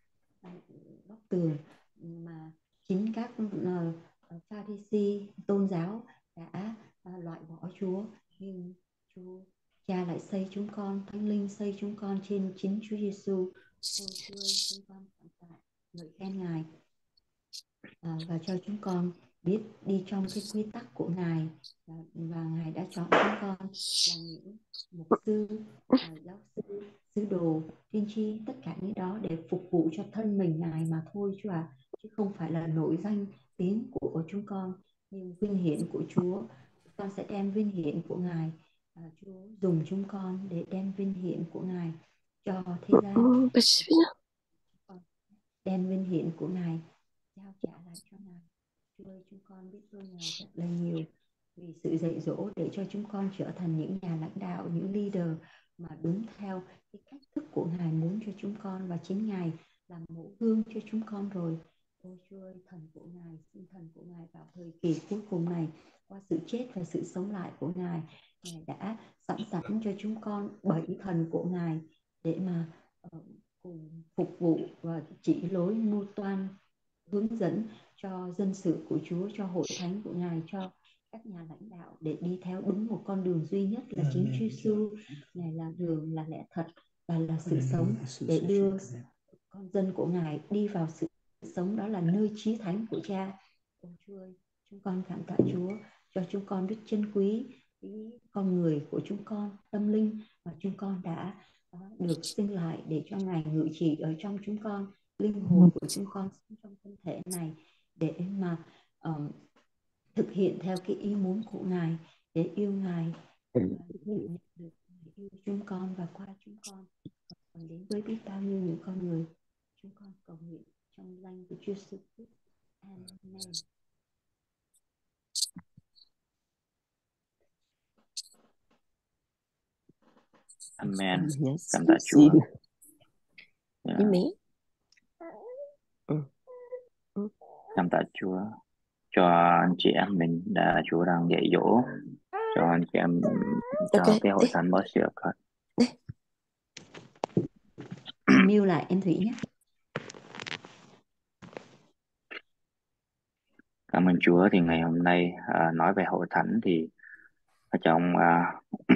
[SPEAKER 4] góc tường mà chính các ờ, uh, Pharisee tôn giáo đã uh, loại bỏ Chúa nhưng Chúa Cha lại xây chúng con, Thánh Linh xây chúng con trên chính Chúa Giêsu. Ôi Chúa chúng con cảm tạ, ngợi khen Ngài à, và cho chúng con biết đi trong cái quy tắc của Ngài và, và Ngài đã chọn chúng con là những mục sư, à, giáo sư, sứ đồ, tiên tri tất cả những đó để phục vụ cho thân mình Ngài mà thôi ạ, à, chứ không phải là nổi danh tiếng của chúng con nhưng vinh hiển của Chúa. Con sẽ đem vinh hiển của Ngài à, Chúa dùng chúng con để đem vinh hiển của Ngài cho thế gian. đem vinh hiển của Ngài giao trả lại cho Ngài Chúa ơi chúng con biết ơn Ngài thật là nhiều vì sự dạy dỗ để cho chúng con trở thành những nhà lãnh đạo, những leader mà đúng theo cái cách thức của Ngài muốn cho chúng con và chính Ngài làm mẫu gương cho chúng con rồi. Ôi Chúa ơi, thần của Ngài, xin thần của Ngài vào thời kỳ cuối cùng này qua sự chết và sự sống lại của Ngài, Ngài đã sẵn sàng cho chúng con bảy thần của Ngài để mà uh, cùng phục vụ và chỉ lối mưu toan hướng dẫn cho dân sự của Chúa, cho hội thánh của Ngài, cho các nhà lãnh đạo để đi theo đúng một con đường duy nhất là chính Chúa Giêsu. Ngài là đường, là lẽ thật và là sự sống để đưa con dân của Ngài đi vào sự sống đó là nơi chí thánh của Cha. Ôi Chúa ơi, chúng con cảm tạ Chúa cho chúng con biết trân quý con người của chúng con, tâm linh mà chúng con đã được sinh lại để cho Ngài ngự trị ở trong chúng con, linh hồn của chúng con trong thân thể này để mà um, thực hiện theo cái ý muốn của ngài để yêu ngài được yêu chúng con và qua chúng con còn đến với biết bao nhiêu những con người chúng con cầu nguyện trong danh của Chúa Jesus Christ. Amen.
[SPEAKER 5] Amen. Cảm tạ Chúa. Yeah. Amen. Cảm tạ Chúa. Cho anh chị em mình đã Chúa đang dạy dỗ. Cho anh chị em cho
[SPEAKER 7] Ok,
[SPEAKER 5] cái hội thánh mới sửa.
[SPEAKER 4] Em mưu lại em Thủy nhé.
[SPEAKER 5] Cảm ơn Chúa. Thì ngày hôm nay à, nói về hội thánh thì ở trong à,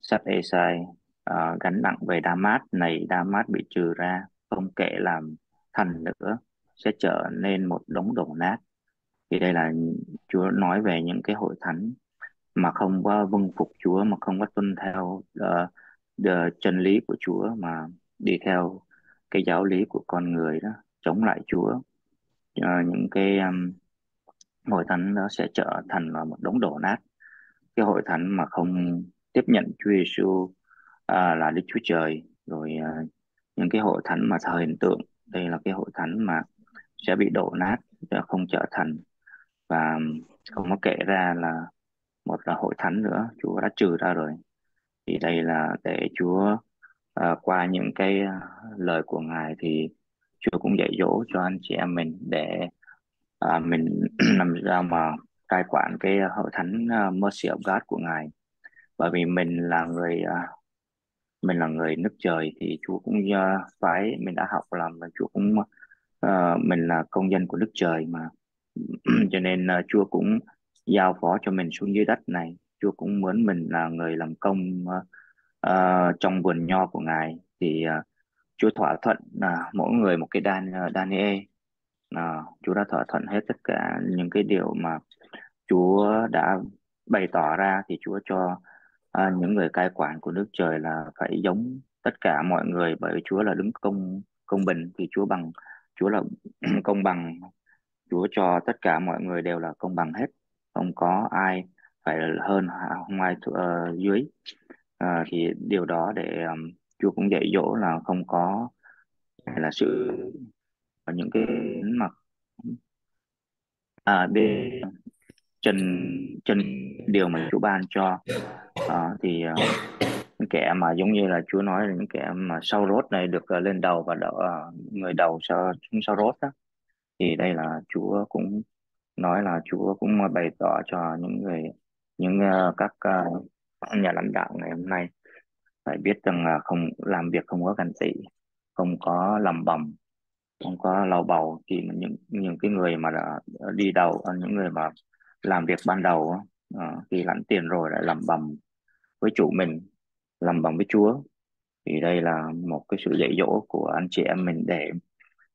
[SPEAKER 5] sách Esai à, gánh nặng về Đa-mát này Đa-mát bị trừ ra không kể làm thành nữa sẽ trở nên một đống đổ nát. Thì đây là Chúa nói về những cái hội thánh mà không có vâng phục Chúa mà không có tuân theo ờ, uh, the, chân lý của Chúa mà đi theo cái giáo lý của con người đó chống lại Chúa. Uh, những cái um, hội thánh đó sẽ trở thành là một đống đổ nát. Cái hội thánh mà không tiếp nhận Chúa Giêsu uh, ờ, là Đức Chúa Trời. Rồi uh, những cái hội thánh mà thờ hình tượng đây là cái hội thánh mà sẽ bị đổ nát và không trở thành. Và không có kể ra là một là hội thánh nữa Chúa đã trừ ra rồi. Thì đây là để Chúa à, qua những cái à, lời của Ngài thì Chúa cũng dạy dỗ cho anh chị em mình để à, mình làm sao mà cai quản cái hội thánh uh, Mercy of God của Ngài. Bởi vì mình là người uh, mình là người nước trời thì Chúa cũng uh, phải mình đã học làm và Chúa cũng uh, mình là công dân của nước trời mà. Cho nên uh, Chúa cũng giao phó cho mình xuống dưới đất này. Chúa cũng muốn mình là người làm công uh, uh, trong vườn nho của Ngài. Thì uh, Chúa thỏa thuận là mỗi người một cái đan uh, Daniel uh, Chúa đã thỏa thuận hết tất cả những cái điều mà Chúa đã bày tỏ ra. Thì Chúa cho à, những người cai quản của nước trời là phải giống tất cả mọi người bởi vì Chúa là đứng công công bình. Thì Chúa bằng Chúa là công bằng. Chúa cho tất cả mọi người đều là công bằng hết. Không có ai phải hơn không ai uh, dưới. Uh, thì điều đó để um, Chúa cũng dạy dỗ là không có là sự những cái mặt à, để trần trần điều mà Chúa ban cho. À, thì uh, những kẻ mà giống như là Chúa nói là những kẻ mà sau rốt này được uh, lên đầu và đỡ uh, người đầu sau sau rốt đó. Thì đây là Chúa cũng nói là Chúa cũng ờ, bày tỏ cho những người những uh, các uh, nhà lãnh đạo ngày hôm nay phải biết rằng là không làm việc không có ganh tị không có lầm bầm không có lau bầu thì những những cái người mà đã đi đầu những người mà làm việc ban đầu uh, khi lãnh tiền rồi lại làm bầm với chủ mình làm bằng với Chúa. Thì đây là một cái sự dạy dỗ của anh chị em mình để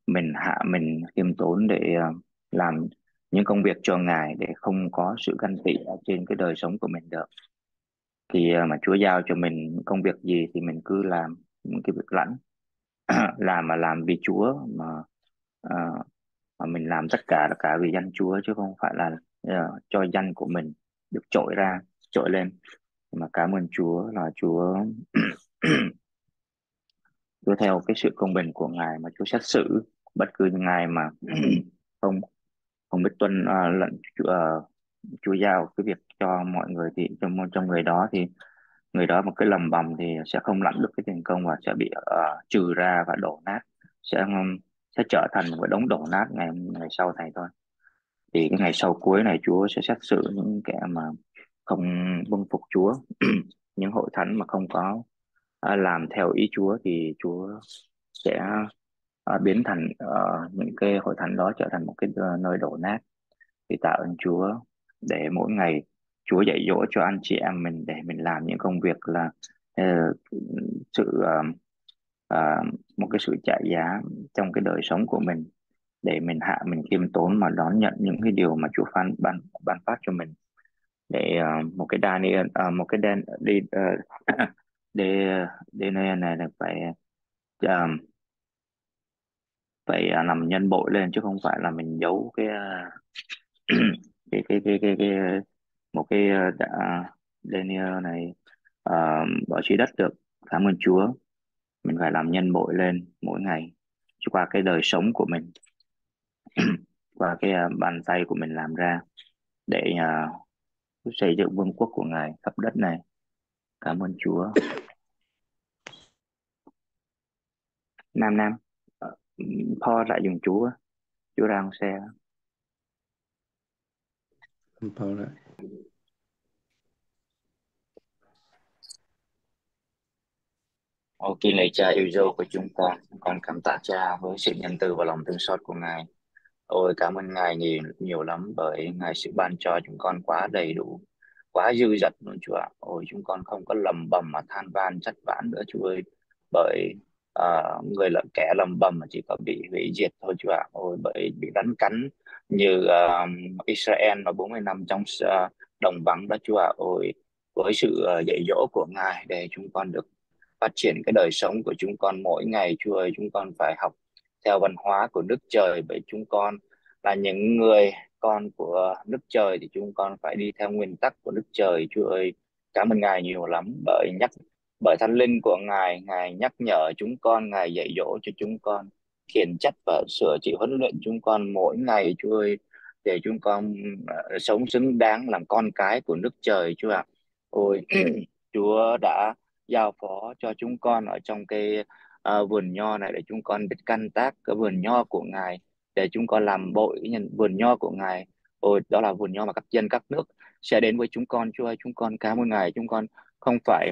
[SPEAKER 5] mình hạ mình khiêm tốn để à, làm những công việc cho Ngài để không có sự ganh tị ở trên cái đời sống của mình được. Thì à, mà Chúa giao cho mình công việc gì thì mình cứ làm những cái việc lãnh làm mà làm vì Chúa mà à, mà mình làm tất cả là cả vì danh Chúa chứ không phải là uh, cho danh của mình được trội ra trội lên mà cảm ơn Chúa là Chúa Chúa theo cái sự công bình của Ngài mà Chúa xét xử bất cứ những ai mà không không biết tuân uh, lệnh uh, Chúa giao cái việc cho mọi người thì trong trong người đó thì người đó một cái lầm bầm thì sẽ không lãnh được cái thành công và sẽ bị uh, trừ ra và đổ nát sẽ um, sẽ trở thành một đống đổ nát ngày ngày sau này thôi. Thì cái ngày sau cuối này Chúa sẽ xét xử những kẻ mà không vâng phục Chúa. Những hội thánh mà không có à, làm theo ý Chúa thì Chúa sẽ à, biến thành ờ, những cái hội thánh đó trở thành một cái ờ, nơi đổ nát thì tạ ơn Chúa để mỗi ngày Chúa dạy dỗ cho anh chị em mình để mình làm những công việc là uh, sự uh, uh, một cái sự trả giá trong cái đời sống của mình để mình hạ mình khiêm tốn mà đón nhận những cái điều mà Chúa phán ban ban phát cho mình để uh, một cái Daniel uh, ờ, một cái Dan đi uh, để Daniel này là phải um, phải uh, làm nhân bội lên chứ không phải là mình giấu cái uh, cái, cái cái cái cái một cái uh, Daniel này uh, bỏ trí đất được. Cảm ơn Chúa. Mình phải làm nhân bội lên mỗi ngày qua cái đời sống của mình qua cái uh, bàn tay của mình làm ra để uh, Xây dựng vương quốc của Ngài khắp đất này. Cảm ơn Chúa. Nam Nam, ờ, Paul lại dùng Chúa. Chúa ra con xe.
[SPEAKER 1] Ok lại.
[SPEAKER 5] Cha yêu dấu của chúng con, con cảm tạ cha với sự nhân từ và lòng thương xót của Ngài. Ôi cảm ơn Ngài nhiều, nhiều lắm bởi Ngài sự ban cho chúng con quá đầy đủ, quá dư dật luôn Chúa ạ. Ôi chúng con không có lầm bầm mà than van trách vãn nữa Chúa ơi. Bởi uh, người là kẻ lầm bầm mà chỉ có bị hủy diệt thôi Chúa ạ. Ôi bởi bị đánh cắn như uh, Israel mà 40 năm trong uh, đồng vắng đó Chúa ạ. Ôi với sự uh, dạy dỗ của Ngài để chúng con được phát triển cái đời sống của chúng con mỗi ngày Chúa ơi chúng con phải học theo văn hóa của nước Trời bởi chúng con là những người con của nước Trời thì chúng con phải đi theo nguyên tắc của nước Trời. Chúa ơi cảm ơn Ngài nhiều lắm bởi nhắc bởi thánh linh của Ngài. Ngài nhắc nhở chúng con Ngài dạy dỗ cho chúng con khiển trách và sửa chỉ huấn luyện chúng con mỗi ngày. Chúa ơi để chúng con uh, sống xứng đáng làm con cái của nước Trời Chúa ạ. Ôi Chúa đã giao phó cho chúng con ở trong cái uh, vườn nho này để chúng con biết canh tác cái vườn nho của ngài để chúng con làm bội cái vườn nho của ngài ôi đó là vườn nho mà các dân các nước sẽ đến với chúng con chúa ơi chúng con cảm ơn ngài chúng con không phải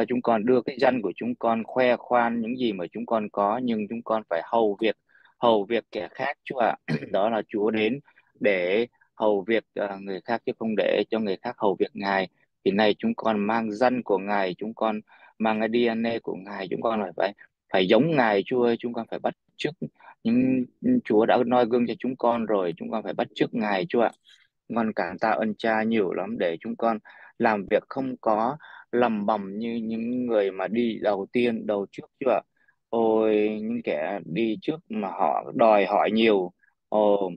[SPEAKER 5] uh, chúng con đưa cái danh của chúng con khoe khoan những gì mà chúng con có nhưng chúng con phải hầu việc hầu việc kẻ khác chúa ạ đó là chúa đến để hầu việc uh, người khác chứ không để cho người khác hầu việc ngài thì nay chúng con mang danh của ngài chúng con mang cái DNA của ngài chúng con phải phải phải giống ngài Chúa ơi chúng con phải bắt chước những Chúa đã noi gương cho chúng con rồi chúng con phải bắt chước ngài Chúa ạ. Ngon con cảm tạ ơn Cha nhiều lắm để chúng con làm việc không có lầm bầm như những người mà đi đầu tiên đầu trước Chúa ạ. Ôi những kẻ đi trước mà họ đòi hỏi nhiều. Ồ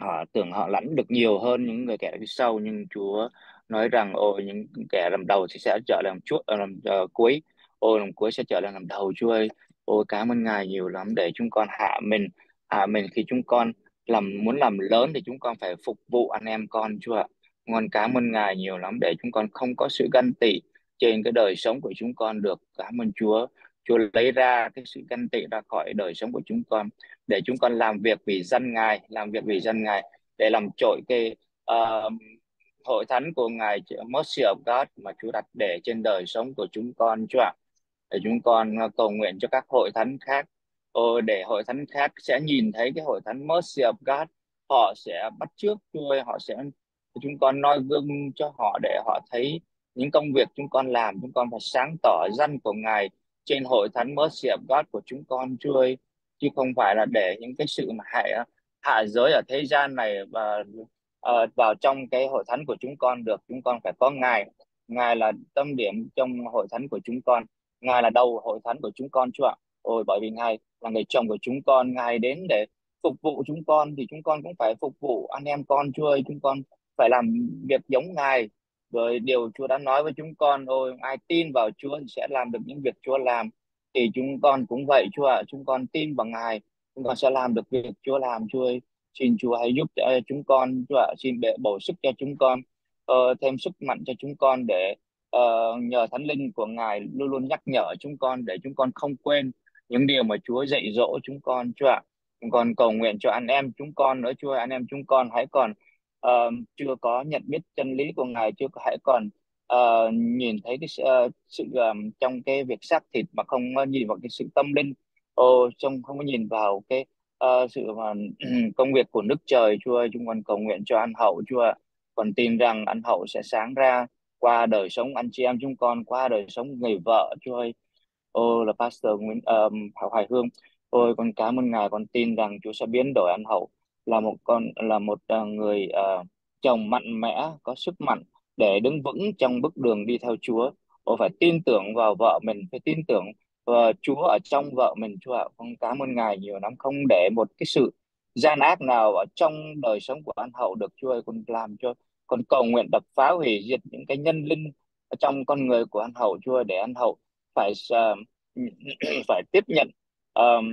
[SPEAKER 5] họ tưởng họ lãnh được nhiều hơn những người kẻ đi sau nhưng Chúa nói rằng ôi những kẻ làm đầu thì sẽ trở làm chuốt ờ, làm uh, cuối ôi đồng cuối sẽ trở lại làm đầu chúa ơi. Ôi cảm ơn ngài nhiều lắm để chúng con hạ mình hạ mình khi chúng con làm muốn làm lớn thì chúng con phải phục vụ anh em con chúa ạ. Con cảm ơn ngài nhiều lắm để chúng con không có sự ganh tị trên cái đời sống của chúng con được. Cảm ơn chúa. Chúa lấy ra cái sự ganh tị ra khỏi đời sống của chúng con để chúng con làm việc vì dân ngài làm việc vì dân ngài để làm trội cái uh, hội thánh của ngài Mercy of God mà Chúa đặt để trên đời sống của chúng con Chúa ạ. Để chúng con ờ, cầu nguyện cho các hội thánh khác. Ô, để hội thánh khác sẽ nhìn thấy cái hội thánh Mercy of God, họ sẽ bắt trước Chúa họ sẽ chúng con noi gương cho họ để họ thấy những công việc chúng con làm, chúng con phải sáng tỏ danh của ngài trên hội thánh Mercy of God của chúng con Chúa ơi, chứ không phải là để những cái sự mà hạ hạ giới ở thế gian này và uh, vào trong cái hội thánh của chúng con được. Chúng con phải có ngài. Ngài là tâm điểm trong hội thánh của chúng con ngài là đầu hội thánh của chúng con chúa ạ? Ôi bởi vì ngài là người chồng của chúng con ngài đến để phục vụ chúng con thì chúng con cũng phải phục vụ anh em con chúa ơi? Chúng con phải làm việc giống ngài. Rồi điều chúa đã nói với chúng con ôi ai tin vào chúa thì sẽ làm được những việc chúa làm. Thì chúng con cũng vậy chúa ạ? Chúng con tin vào ngài chúng con sẽ làm được việc chúa làm chúa ơi? Xin Chúa hãy giúp cho chúng con Chúa ạ? Xin bệ bổ sức cho chúng con uh, thêm sức mạnh cho chúng con để uh, nhờ thánh linh của ngài luôn luôn nhắc nhở chúng con để chúng con không quên những điều mà Chúa dạy dỗ chúng con Chúa ạ. Chúng con cầu nguyện cho anh em chúng con nữa Chúa anh em chúng con hãy còn uh, chưa có nhận biết chân lý của ngài chưa hãy còn uh, nhìn thấy cái uh, sự um, trong cái việc xác thịt mà không uh, nhìn vào cái sự tâm linh. Ô trong không có nhìn vào cái uh, sự mà ừ, công việc của nước Trời Chúa ơi, chúng con cầu nguyện cho anh Hậu Chúa còn tin rằng anh Hậu sẽ sáng ra qua đời sống anh chị em chúng con qua đời sống người vợ. Chúa ơi ô là Pastor Nguyễn um, Hoài Hương. Ôi con cảm ơn ngài con tin rằng Chúa sẽ biến đổi anh Hậu. Là một con là một uh, người uh, chồng mạnh mẽ có sức mạnh để đứng vững trong bước đường đi theo Chúa. Ô phải tin tưởng vào vợ mình phải tin tưởng và Chúa ở trong vợ mình Chúa ạ. Con cảm ơn Ngài nhiều lắm. Không để một cái sự gian ác nào ở trong đời sống của anh hậu được. Chúa ơi con làm cho con cầu nguyện đập phá hủy diệt những cái nhân linh ở trong con người của anh hậu Chúa để anh hậu phải uh, phải tiếp nhận um,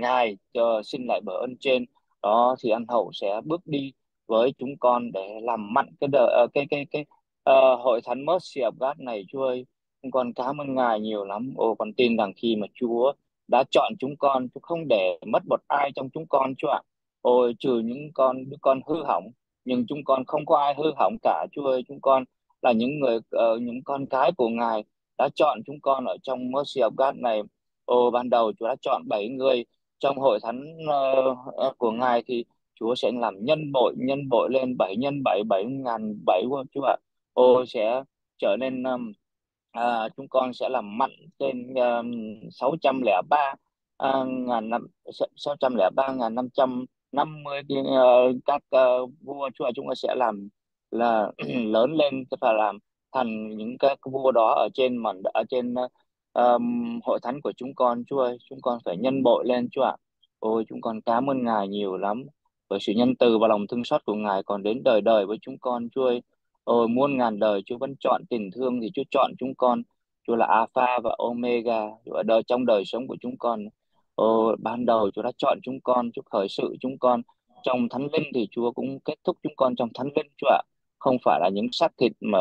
[SPEAKER 5] ngài cho xin lại bờ ơn trên. Đó thì anh hậu sẽ bước đi với chúng con để làm mạnh cái đời uh, cái cái cái uh, hội thánh Mercy of God này. Chúa ơi con cảm ơn Ngài nhiều lắm. Ô con tin rằng khi mà Chúa đã chọn chúng con Chúa không để mất một ai trong chúng con Chúa ạ. Ôi trừ những con đứa con hư hỏng nhưng chúng con không có ai hư hỏng cả Chúa ơi. Chúng con là những người uh, những con cái của Ngài đã chọn chúng con ở trong Mercy of God này. Ồ, ban đầu Chúa đã chọn 7 người trong hội thánh uh, của Ngài thì Chúa sẽ làm nhân bội nhân bội lên 7 nhân 7 7 ngàn 7 Chúa ạ. Ô sẽ trở nên um, à, chúng con sẽ làm mạnh trên um, 603 à, ba ngàn năm 603 ngàn 50 cái, uh, các uh, vua Chúa chúng con sẽ làm là lớn lên tức là làm thành những các vua đó ở trên mảnh ở trên um, hội thánh của chúng con. Chúa ơi chúng con phải nhân bội lên Chúa ạ. Ôi chúng con cảm ơn Ngài nhiều lắm. Bởi sự nhân từ và lòng thương xót của Ngài còn đến đời đời với chúng con Chúa ơi. Ôi muôn ngàn đời Chúa vẫn chọn tình thương thì Chúa chọn chúng con. Chúa là Alpha và Omega ở đời trong đời sống của chúng con ờ, ban đầu Chúa đã chọn chúng con Chúa khởi sự chúng con. Trong thánh linh thì Chúa cũng kết thúc chúng con trong thánh linh Chúa ạ. Không phải là những xác thịt mà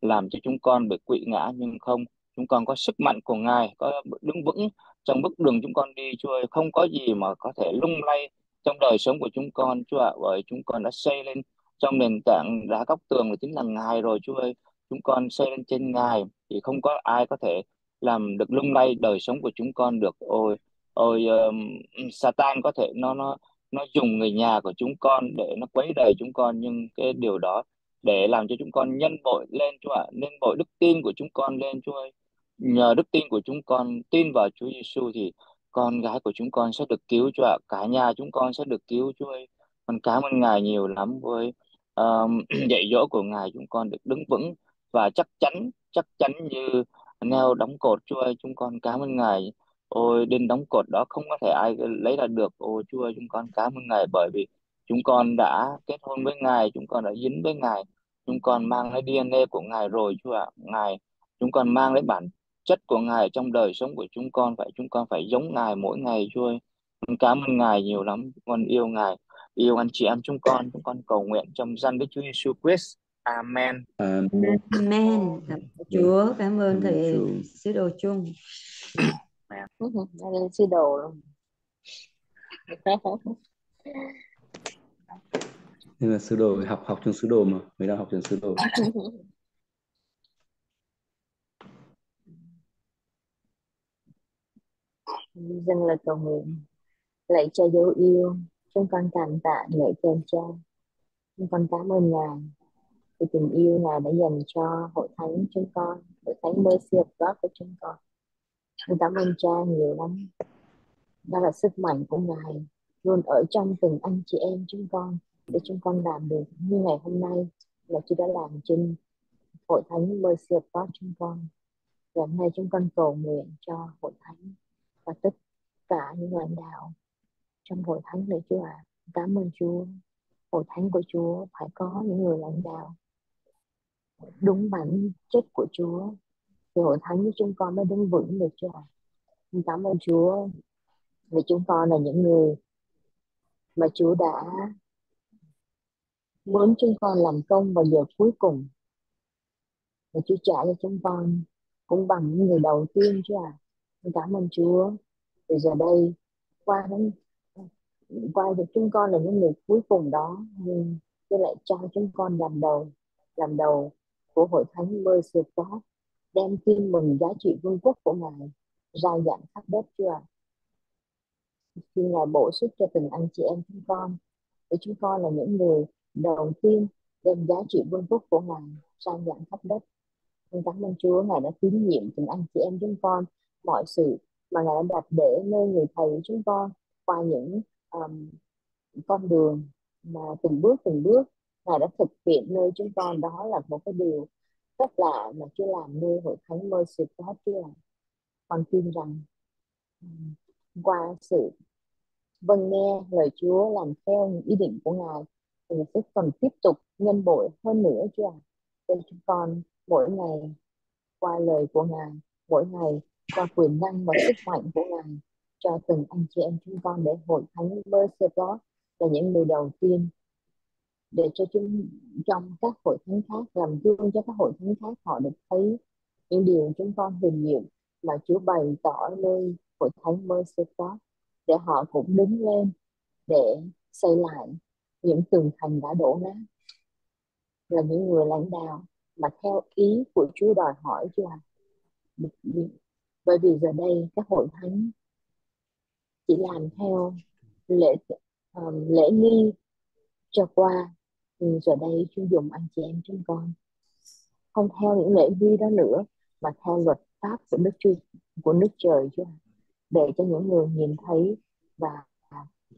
[SPEAKER 5] làm cho chúng con bị quỵ ngã nhưng không. Chúng con có sức mạnh của Ngài có đứng vững trong bước đường chúng con đi. Chúa ơi không có gì mà có thể lung lay trong đời sống của chúng con Chúa ạ bởi chúng con đã xây lên trong nền tảng đá góc tường là chính là Ngài rồi Chúa ơi. Chúng con xây lên trên Ngài thì không có ai có thể làm được lung lay đời sống của chúng con được. Ôi rồi um, Satan có thể nó nó nó dùng người nhà của chúng con để nó quấy rầy chúng con nhưng cái điều đó để làm cho chúng con nhân bội lên Chúa ạ, nhân bội đức tin của chúng con lên Chúa ơi. Nhờ đức tin của chúng con tin vào Chúa Giêsu thì con gái của chúng con sẽ được cứu Chúa ạ, cả nhà chúng con sẽ được cứu Chúa ơi. Con cảm ơn Ngài nhiều lắm với um, dạy dỗ của Ngài chúng con được đứng vững và chắc chắn chắc chắn như neo đóng cột Chúa ơi, chúng con cảm ơn Ngài. Ôi đinh đóng cột đó không có thể ai lấy ra được. Ôi Chúa ơi, chúng con cảm ơn Ngài bởi vì chúng con đã kết hôn với Ngài, chúng con đã dính với Ngài, chúng con mang lấy DNA của Ngài rồi Chúa ạ. Ngài, chúng con mang lấy bản chất của Ngài trong đời sống của chúng con, vậy chúng con phải giống Ngài mỗi ngày Chúa ơi. Con cảm ơn Ngài nhiều lắm, con yêu Ngài, yêu anh chị em chúng con, chúng con cầu nguyện trong danh Đức Chúa Giêsu Christ. Amen.
[SPEAKER 1] Amen.
[SPEAKER 4] Amen. Chúa, cảm ơn thầy sứ đồ chung.
[SPEAKER 3] Đây sư đồ luôn.
[SPEAKER 1] nên là sứ đồ học học trường sứ đồ mà. Mình đang học trường sứ đồ.
[SPEAKER 3] Dâng lời cầu nguyện. Lạy cha dấu yêu. Chúng con cảm tạ lạy trên cha. Chúng con cảm ơn ngài. Vì tình yêu ngài đã dành cho hội thánh chúng con. Hội thánh mercy of God của chúng con con cảm ơn cha nhiều lắm đó là sức mạnh của ngài, luôn ở trong từng anh chị em chúng con, để chúng con làm được như ngày hôm nay là Chúa đã làm trên hội thánh Mercy of God chúng con. Và hôm nay chúng con cầu nguyện cho hội thánh và tất cả những lãnh đạo trong hội thánh này, Chúa ạ. À. Cảm ơn Chúa. Hội thánh của Chúa phải có những người lãnh đạo đúng bản chất của Chúa thì hội thánh của chúng con mới đứng vững được Chúa ạ. À. Cảm ơn Chúa vì chúng con là những người mà Chúa đã muốn chúng con làm công vào giờ cuối cùng và Chúa trả cho chúng con cũng bằng những người đầu tiên Chúa à. Cảm ơn Chúa. Bây giờ đây qua đến, qua được chúng con là những người cuối cùng đó, nhưng Chúa lại cho chúng con làm đầu làm đầu của hội thánh Mercy God đem tin mừng giá trị vương quốc của Ngài rao giảng khắp đất chưa? ạ. Xin Ngài bổ sức cho từng anh chị em chúng con để chúng con là những người đầu tiên đem giá trị vương quốc của Ngài rao giảng khắp đất. Con cảm ơn Chúa, Ngài đã tín nhiệm từng anh chị em chúng con mọi sự mà Ngài đã đặt để nơi người thầy của chúng con qua những um, con đường mà từng bước từng bước Ngài đã thực hiện nơi chúng con đó là một cái điều rất lạ mà Chúa làm nơi hội thánh Mercy đó Chúa con tin rằng qua sự vâng nghe lời Chúa làm theo những ý định của Ngài thì sẽ còn tiếp tục nhân bội hơn nữa chưa ạ à, cho chúng con mỗi ngày qua lời của ngài, mỗi ngày qua quyền năng và sức mạnh của ngài cho từng anh chị em chúng con để hội thánh Mercy đó là những người đầu tiên để cho chúng trong các hội thánh khác làm gương cho các hội thánh khác họ được thấy những điều chúng con huyền nhiệm mà Chúa bày tỏ nơi hội thánh Mercy để họ cũng đứng lên để xây lại những tường thành đã đổ nát là những người lãnh đạo mà theo ý của Chúa đòi hỏi chứ bởi vì giờ đây các hội thánh chỉ làm theo lễ um, lễ nghi cho qua giờ đây Chúa dùng anh chị em chúng con không theo những lễ nghi đó nữa, mà theo luật pháp của Đức Chúa, của nước trời Chúa để cho những người nhìn thấy và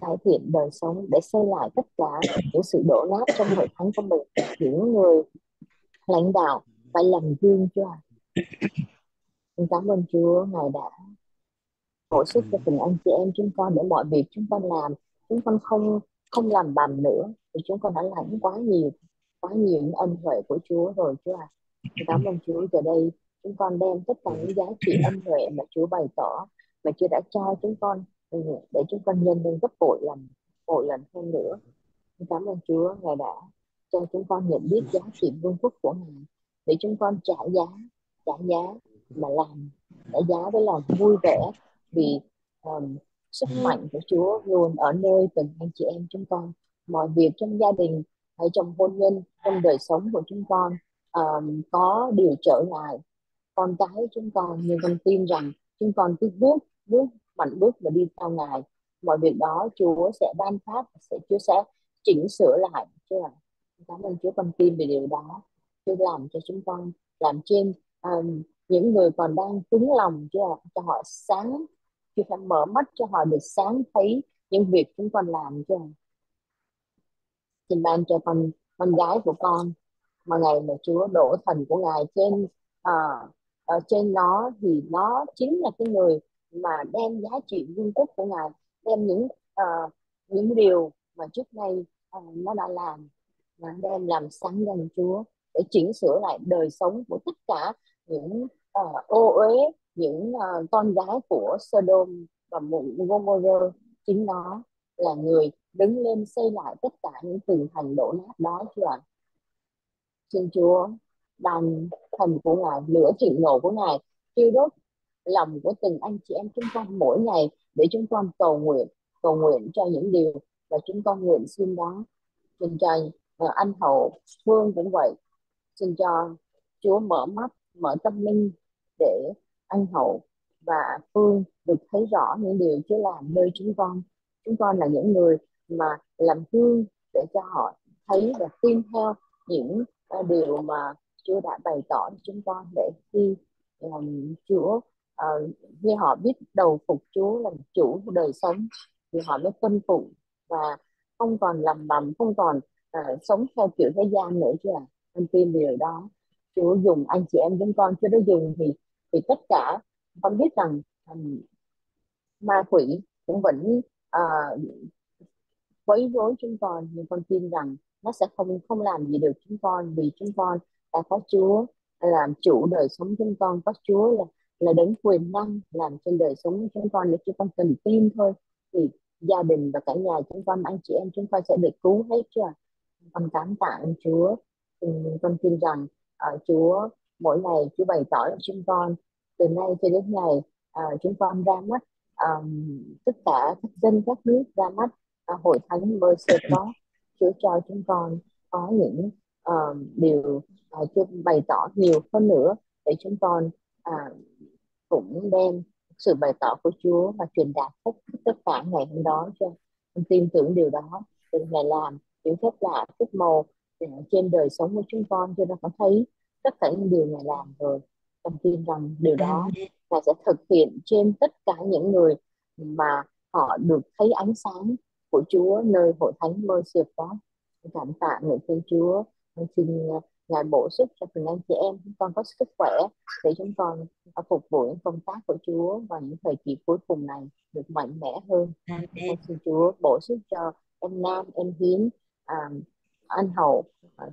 [SPEAKER 3] cải thiện đời sống, để xây lại tất cả những sự đổ nát trong hội thánh của mình những người lãnh đạo phải làm gương Chúa Xin cảm ơn Chúa, Ngài đã hỗ sức cho từng anh chị em chúng con để mọi việc chúng con làm, chúng con không không làm bằng nữa thì chúng con đã lãnh quá nhiều quá nhiều những ân huệ của Chúa rồi Chúa à. Cảm ơn Chúa giờ đây chúng con đem tất cả những giá trị ân huệ mà Chúa bày tỏ mà Chúa đã cho chúng con để chúng con nhân lên gấp bội lần bội lần hơn nữa. Cảm ơn Chúa Ngài đã cho chúng con nhận biết giá trị vương quốc của Ngài để chúng con trả giá trả giá mà làm trả giá với lòng vui vẻ vì um, sức mạnh của Chúa luôn ở nơi từng anh chị em chúng con mọi việc trong gia đình hay trong hôn nhân trong đời sống của chúng con um, có điều trở lại con cái chúng con nhưng con tin rằng chúng con cứ bước bước mạnh bước và đi theo ngài. Mọi việc đó Chúa sẽ ban phát sẽ Chúa sẽ chỉnh sửa lại. Chứ ạ cảm ơn Chúa con tin về điều đó. Chúa làm cho chúng con làm trên um, những người còn đang cứng lòng chứ cho họ sáng. Chúa phải mở mắt cho họ được sáng thấy những việc chúng con làm chứ xin ban cho con con gái của con mà ngày mà Chúa đổ thần của ngài trên à, ở trên nó thì nó chính là cái người mà đem giá trị vương quốc của ngài đem những uh, những điều mà trước nay uh, nó đã làm và đem làm sáng danh Chúa để chỉnh sửa lại đời sống của tất cả những uh, ô uế những uh, con gái của Sodom và Gomorrah chính nó là người đứng lên xây lại tất cả những tường thành đổ nát đó chưa ạ? Xin Chúa ban thần của Ngài, lửa thịnh nổ của Ngài thiêu đốt lòng của từng anh chị em chúng con mỗi ngày để chúng con cầu nguyện, cầu nguyện cho những điều mà chúng con nguyện xin đó. Xin cho anh Hậu Phương cũng vậy. Xin cho Chúa mở mắt, mở tâm linh để anh Hậu và Phương được thấy rõ những điều Chúa làm nơi chúng con. Chúng con là những người mà làm gương để cho họ thấy và tin theo những uh, điều mà Chúa đã bày tỏ cho chúng con để khi um, Chúa uh, khi họ biết đầu phục Chúa làm chủ của đời sống thì họ mới tuân phục và không còn làm bầm không còn uh, sống theo kiểu thế gian nữa chứ à. Anh tin điều đó. Chúa dùng anh chị em chúng con Chúa đã dùng thì thì tất cả con biết rằng um, ma quỷ cũng vẫn uh, quấy rối chúng con nhưng con tin rằng nó sẽ không không làm gì được chúng con vì chúng con đã có Chúa làm chủ đời sống chúng con. Có Chúa là là đấng quyền năng làm trên đời sống chúng con nếu chúng con cần tin thôi. Thì gia đình và cả nhà chúng con anh chị em chúng con sẽ được cứu hết chưa con cảm tạ ơn Chúa. Con tin rằng uh, Chúa mỗi ngày Chúa bày tỏ cho chúng con. Từ nay cho đến ngày uh, chúng con ra mắt um, tất cả các dân các nước ra mắt hội thánh Mercy có Chúa cho chúng con có những uh, điều uh, Chúa bày tỏ nhiều hơn nữa để chúng con uh, cũng đem sự bày tỏ của Chúa và truyền đạt tất, tất cả ngày hôm đó cho con tin tưởng điều đó. Để Ngài làm những phép lạ phép màu trên đời sống của chúng con cho nó có thấy tất cả những điều Ngài làm rồi. Con tin rằng điều đó Ngài sẽ thực hiện trên tất cả những người mà họ được thấy ánh sáng của Chúa nơi hội thánh đó. Cảm tạ người thiên Chúa. Con xin ngài bổ sức cho từng anh chị em. Chúng con có sức khỏe để chúng con phục vụ những công tác của Chúa và những thời kỳ cuối cùng này được mạnh mẽ hơn. Con xin Chúa bổ sức cho em Nam, em Hiến, um, anh Hậu,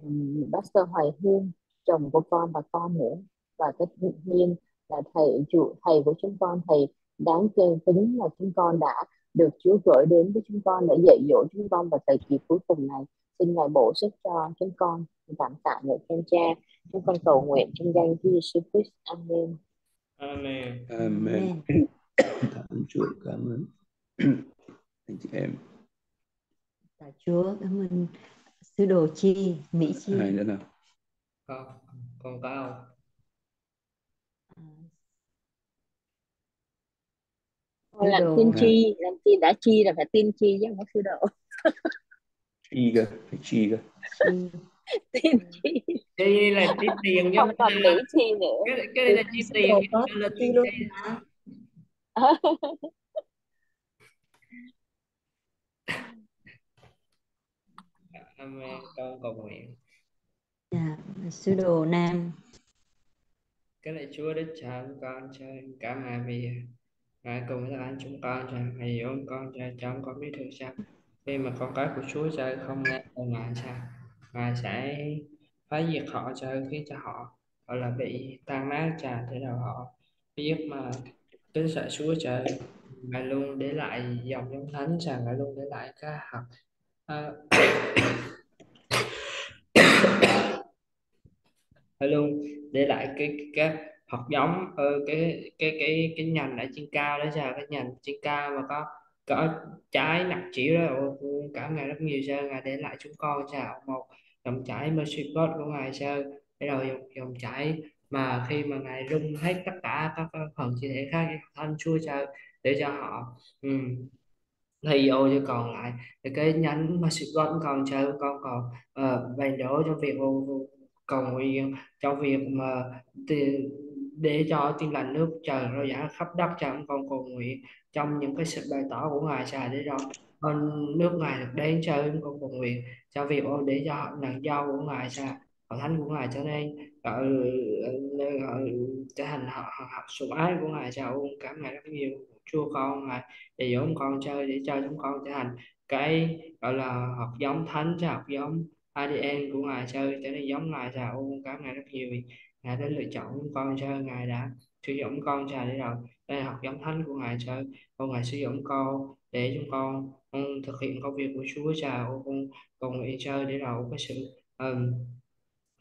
[SPEAKER 3] um, Pastor Hoài Hương, chồng của con và con nữa. Và tất nhiên là thầy chủ thầy của chúng con thầy đáng chân tính là chúng con đã được Chúa gửi đến với chúng con để dạy dỗ chúng con vào thời kỳ cuối cùng này. Xin ngài bổ sức cho chúng con cảm tạ người thiên cha. Chúng con cầu nguyện trong danh Chúa Giêsu Christ. Amen.
[SPEAKER 2] Amen.
[SPEAKER 1] Amen. cảm ơn Chúa cảm ơn. Anh chị em.
[SPEAKER 4] Tạ Chúa cảm ơn sứ đồ chi Mỹ chi.
[SPEAKER 1] Ai nữa nào?
[SPEAKER 2] Con con có
[SPEAKER 3] Thôi làm
[SPEAKER 4] đồ
[SPEAKER 3] tiên tri làm chi đã chi là phải tiên tri chứ không có sư độ
[SPEAKER 1] chi cơ phải chi cơ.
[SPEAKER 4] Chi
[SPEAKER 3] tiên tri.
[SPEAKER 2] Đây là chi tiền chứ
[SPEAKER 3] không còn mỹ chi nữa.
[SPEAKER 2] cái cái này là chi tiền
[SPEAKER 4] đồ
[SPEAKER 2] không là
[SPEAKER 4] chi
[SPEAKER 2] tiên
[SPEAKER 4] luôn.
[SPEAKER 2] con cầu nguyện.
[SPEAKER 4] Dạ sứ đồ nam.
[SPEAKER 2] Cái này Chúa đã trả con cho cả ngài vì ngài cùng với anh chúng con cho hãy dỗ con cho trong con biết được sao? Khi mà con cái của Chúa trời không nghe lời ngài sao? Ngài sẽ phá diệt họ cho khiến cho họ gọi là bị tan nát tràn thế nào họ. Biết mà kính sợ Chúa trời ngài luôn để lại dòng giống thánh rằng ngài luôn để lại cái hạt à, ngài luôn để lại cái cái hoặc giống ở cái cái cái cái nhành ở trên cao đó ra cái nhành trên cao mà có có trái nặng chịu đó. Ừ, cả ngày rất nhiều sơ ngài để lại chúng con sao? Một dòng chảy mercy God của ngài sơ để rồi dòng, dòng chảy mà khi mà ngài rung hết tất cả các các phần chi thể khác thanh chúa cho để cho họ ừ, thì ô cho còn lại. Thì cái nhánh mà sự con còn chờ con còn uh, bày đổ trong việc cầu nguyện trong việc mà ti- để cho tin lành nước trời rao giảng khắp đất cho ông con cầu nguyện trong những cái sự bày tỏ của ngài xài để cho con nước ngài được đến cho ông con cầu nguyện, cho việc ô để cho họ nàng dâu của ngài xài hội thánh của ngài cho nên, gọi trở thành họ họ sùng sủng ái của ngài sao ông cảm ngài rất nhiều. Chúa con ngài để dỗ con chơi để cho chúng con trở thành cái, gọi là học giống thánh cho học giống ADN của ngài chơi, trở nên giống ngài sao ôn cảm ngài rất nhiều ngài đã lựa chọn con chơi ngài đã sử dụng con chơi để rồi. Đây là học giống thánh của ngài chơi con ngài sử dụng con để chúng con um, thực hiện công việc của Chúa chào con cầu nguyện chơi để rồi có sự um,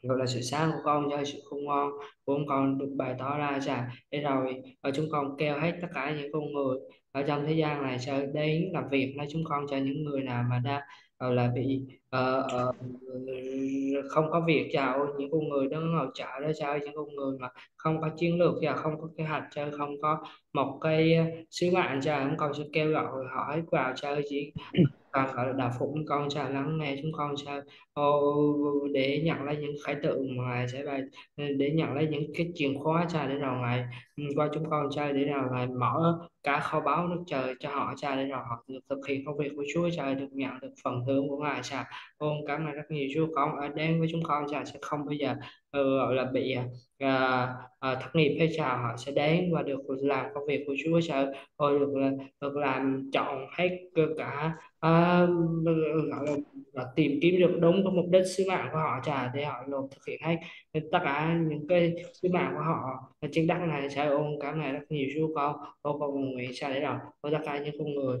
[SPEAKER 2] gọi là sự sáng của con cho sự khôn ngoan của con được bày tỏ ra cha để rồi ở chúng con kêu hết tất cả những con người ở trong thế gian này cho đến làm việc. Nói chúng con cho những người nào mà đã gọi là bị ờ, ờ, không có việc chào những con người đứng hỗ trợ đó cho những con người mà không có chiến lược và không có kế hoạch cho không có một cái sứ mạng cho chúng con sẽ kêu gọi họ hết vào chơi chỉ còn gọi là đạo phục chúng con sẽ lắng nghe chúng con ô, để nhận lấy những khải tượng mà sẽ bày để nhận lấy những cái chìa khóa cha để rồi ngài qua chúng con cha để rồi ngài mở cả kho báu nước trời cho họ cha để rồi họ được thực hiện công việc của Chúa cha được nhận được phần thưởng của ngài cha ôn cảm ơn rất nhiều. Chúa con ở đến với chúng con cha sẽ không bao giờ uh, gọi là bị à, à, à, thất nghiệp hay sao họ sẽ đến và được làm công việc của Chúa sẽ rồi được được làm chọn hết cả à, gọi là, là tìm kiếm được đúng cái mục đích sứ mạng của họ trả để họ nộp thực hiện hết. Tất cả những cái sứ mạng của họ trên đất này sẽ ôn cả này rất nhiều chú con con con nguyện sao để rồi tất cả những con người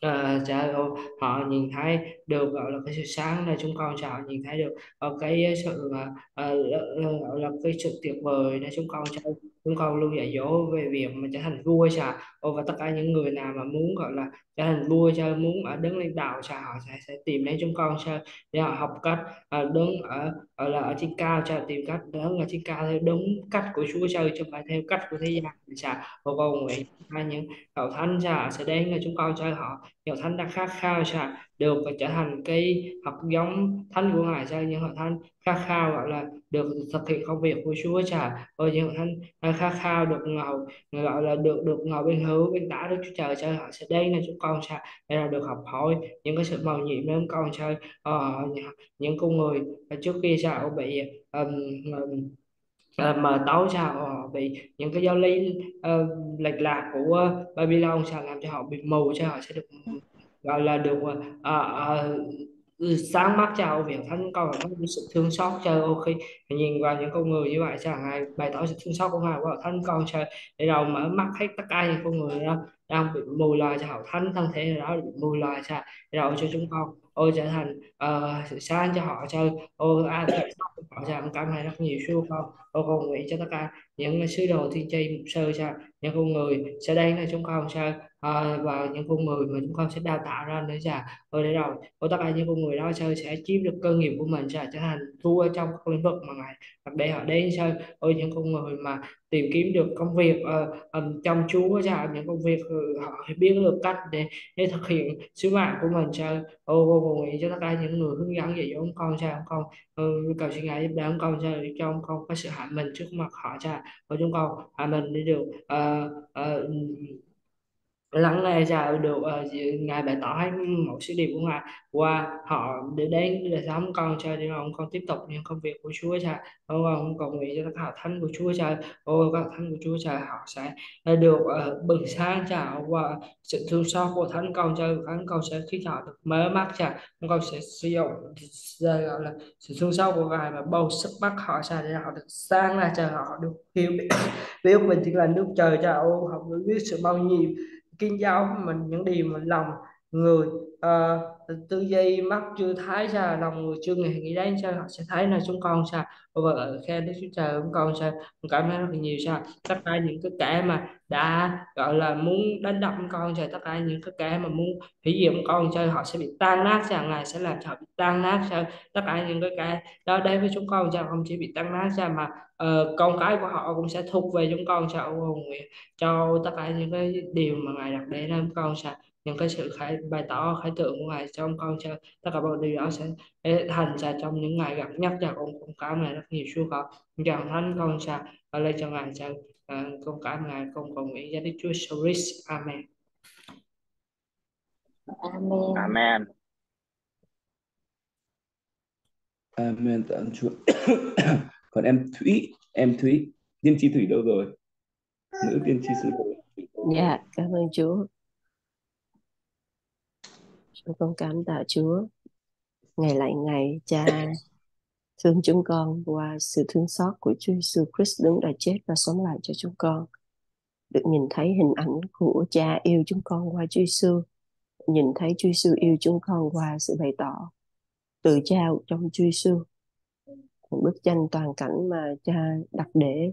[SPEAKER 2] Ờ, uh, sẽ họ nhìn thấy được gọi là cái sự sáng là chúng con sẽ họ nhìn thấy được uh, cái sự uh, uh, gọi là cái sự tuyệt vời là chúng con sẽ chúng con luôn dạy dỗ về việc mà trở thành vua sao và tất cả những người nào mà muốn, gọi là, trở thành vua cho, muốn ở đứng lên đạo sao họ sẽ sẽ tìm đến chúng con sao để họ học cách ờ, đứng ở ở là, ở trên cao cho, tìm cách đứng ở trên cao theo đúng cách của Chúa chơi chứ không phải theo cách của thế gian. Sao và cầu nguyện hai những hậu thánh sao sẽ đến là chúng con chơi họ. Nhiều thánh đã khát khao sao được trở thành cái học giống thánh của ngài sao những họ thánh khát khao gọi là được thực hiện công việc của Chúa cha ôi những anh thánh khát khao được ngầu gọi là được được ngồi bên hữu bên tả Đức Chúa Trời cho họ sẽ đây là chúng con Cha để là được học hỏi. Những cái sự màu nhiệm với con chơi ờ, những con người trước kia sao bị um, um, ờ, mà tối sao họ bị những cái giáo lý uh, lệch lạc của uh, Babylon sao làm cho họ bị mù cho họ sẽ được gọi là được uh, uh, Ừ, sáng mắt cho việc thánh con có sự thương xót cho ô khi nhìn vào những con người như vậy sao ngài bày tỏ sự thương xót của ngài. Qua thánh con cho để đầu mở mắt hết tất cả những con người đó đang bị mù loài cho họ thánh thân thể đó bị mù loài sao để đầu cho chúng con ôi trở thành uh, sáng cho họ chơi ôi ai à, họ sẽ cảm thấy rất nhiều sư con ôi con nguyện cho tất cả những sứ đồ thiên tri mục sư sao những con người sẽ đến là chúng con sao Ờ, à, và những con người mà chúng con sẽ đào tạo ra nữa sao ở đây rồi tất cả những con người đó sao sẽ chiếm được cơ nghiệp của mình sẽ trở thành vua trong các lĩnh vực mà ngài để họ đến. Sao ôi những con người mà tìm kiếm được công việc uh, um, trong Chúa sao những công việc uh, họ biết được cách để để thực hiện sứ mạng của mình. Sao ô cô cầu nguyện cho tất cả những người hướng dẫn dạy dỗ con sao con ừ, cầu xin ngài giúp đỡ con sao để cho ông con có sự hạ mình trước mặt họ sao và chúng con hạ mình để được uh, uh, lắng nghe ra được uh, ngài bày tỏ hết một sứ điệp của ngài. Qua họ để đến để sống con cho nên ông con tiếp tục những công việc của Chúa cha ông con cầu nguyện cho các cả thánh của Chúa cha ôi các thánh của Chúa cha họ sẽ được uh, bừng sáng cha và sự thương xót của thánh con cho thánh con sẽ khiến họ được mở mắt cha con sẽ sử dụng gọi là sự thương xót của ngài và bầu sức mắt họ cha để họ được sáng ra cho họ được hiểu biết biết mình chỉ là nước trời cha ô họ biết sự bao nhiêu kiên giao mình những điều mình lòng người uh, tư duy mắt chưa thấy sao lòng người chưa nghĩ nghĩ đến sao họ sẽ thấy là chúng con sao và khen đức chúa trời chúng con sao con cảm thấy rất là nhiều sao tất cả những cái kẻ mà đã gọi là muốn đánh đập con trời tất cả những cái kẻ mà muốn hủy diệt con chơi họ sẽ bị tan nát sao ngài sẽ làm cho họ bị tan nát sao tất cả những cái kẻ đó đến với chúng con sao không chỉ bị tan nát sao mà uh, con cái của họ cũng sẽ thuộc về chúng con sao nguyện cho tất cả những cái điều mà ngài đặt để lên con sao những cái sự khải bày tỏ khải tượng của ngài trong con cho tất cả mọi điều đó sẽ thành ra trong những ngày gặp nhất và con cũng cảm ngài rất nhiều suốt con chào thánh con sa và lên cho ngài cho uh, con cảm ngài con cầu nguyện cho đức chúa Christ amen
[SPEAKER 3] Amen.
[SPEAKER 5] Amen.
[SPEAKER 1] Amen tạ ơn Chúa. Còn em Thủy, em Thủy, tiên tri Thủy đâu rồi? Nữ tiên tri sư
[SPEAKER 7] Dạ, cảm ơn Chúa. Con cảm tạ Chúa. Ngày lại ngày, Cha thương chúng con qua sự thương xót của Chúa Jesus Christ đứng đã chết và sống lại cho chúng con. Được nhìn thấy hình ảnh của Cha yêu chúng con qua Chúa Jesus. Nhìn thấy Chúa Jesus yêu chúng con qua sự bày tỏ từ Cha trong Chúa Jesus. Một bức tranh toàn cảnh mà Cha đặt để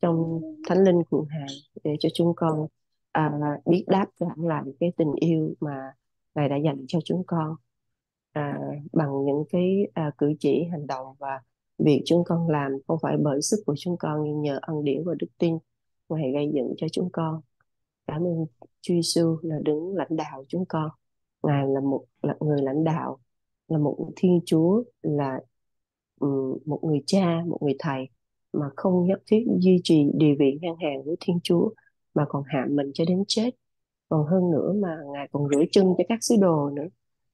[SPEAKER 7] trong thánh linh của Ngài để cho chúng con à, biết đáp trả lại cái tình yêu mà Ngài đã dành cho chúng con à, bằng những cái à, cử chỉ hành động và việc chúng con làm không phải bởi sức của chúng con nhưng nhờ ân điển và đức tin Ngài gây dựng cho chúng con. Cảm ơn Chúa Giêsu là đứng lãnh đạo chúng con. Ngài là một là người lãnh đạo là một Thiên Chúa là um, một người cha một người thầy mà không nhất thiết duy trì địa vị ngang hàng với Thiên Chúa mà còn hạ mình cho đến chết còn hơn nữa mà ngài còn rửa chân cho các sứ đồ nữa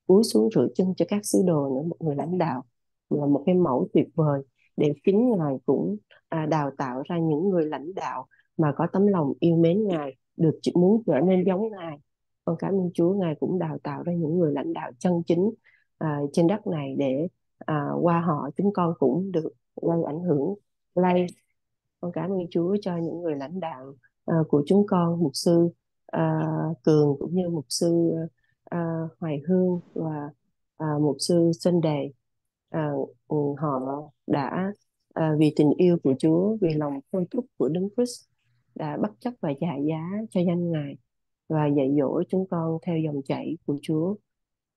[SPEAKER 7] cúi xuống rửa chân cho các sứ đồ nữa một người lãnh đạo là một cái mẫu tuyệt vời để chính ngài cũng à, đào tạo ra những người lãnh đạo mà có tấm lòng yêu mến ngài được muốn trở nên giống ngài. Con cảm ơn Chúa ngài cũng đào tạo ra những người lãnh đạo chân chính à, trên đất này để à, qua họ chúng con cũng được gây ảnh hưởng lây. Con cảm ơn Chúa cho những người lãnh đạo à, của chúng con mục sư à, cường cũng như mục sư à, hoài hương và à, mục sư xuân đề. À, ừ, họ đã à, vì tình yêu của Chúa vì lòng thôi thúc của Đấng Christ đã bất chấp và trả giá cho danh ngài và dạy dỗ chúng con theo dòng chảy của Chúa.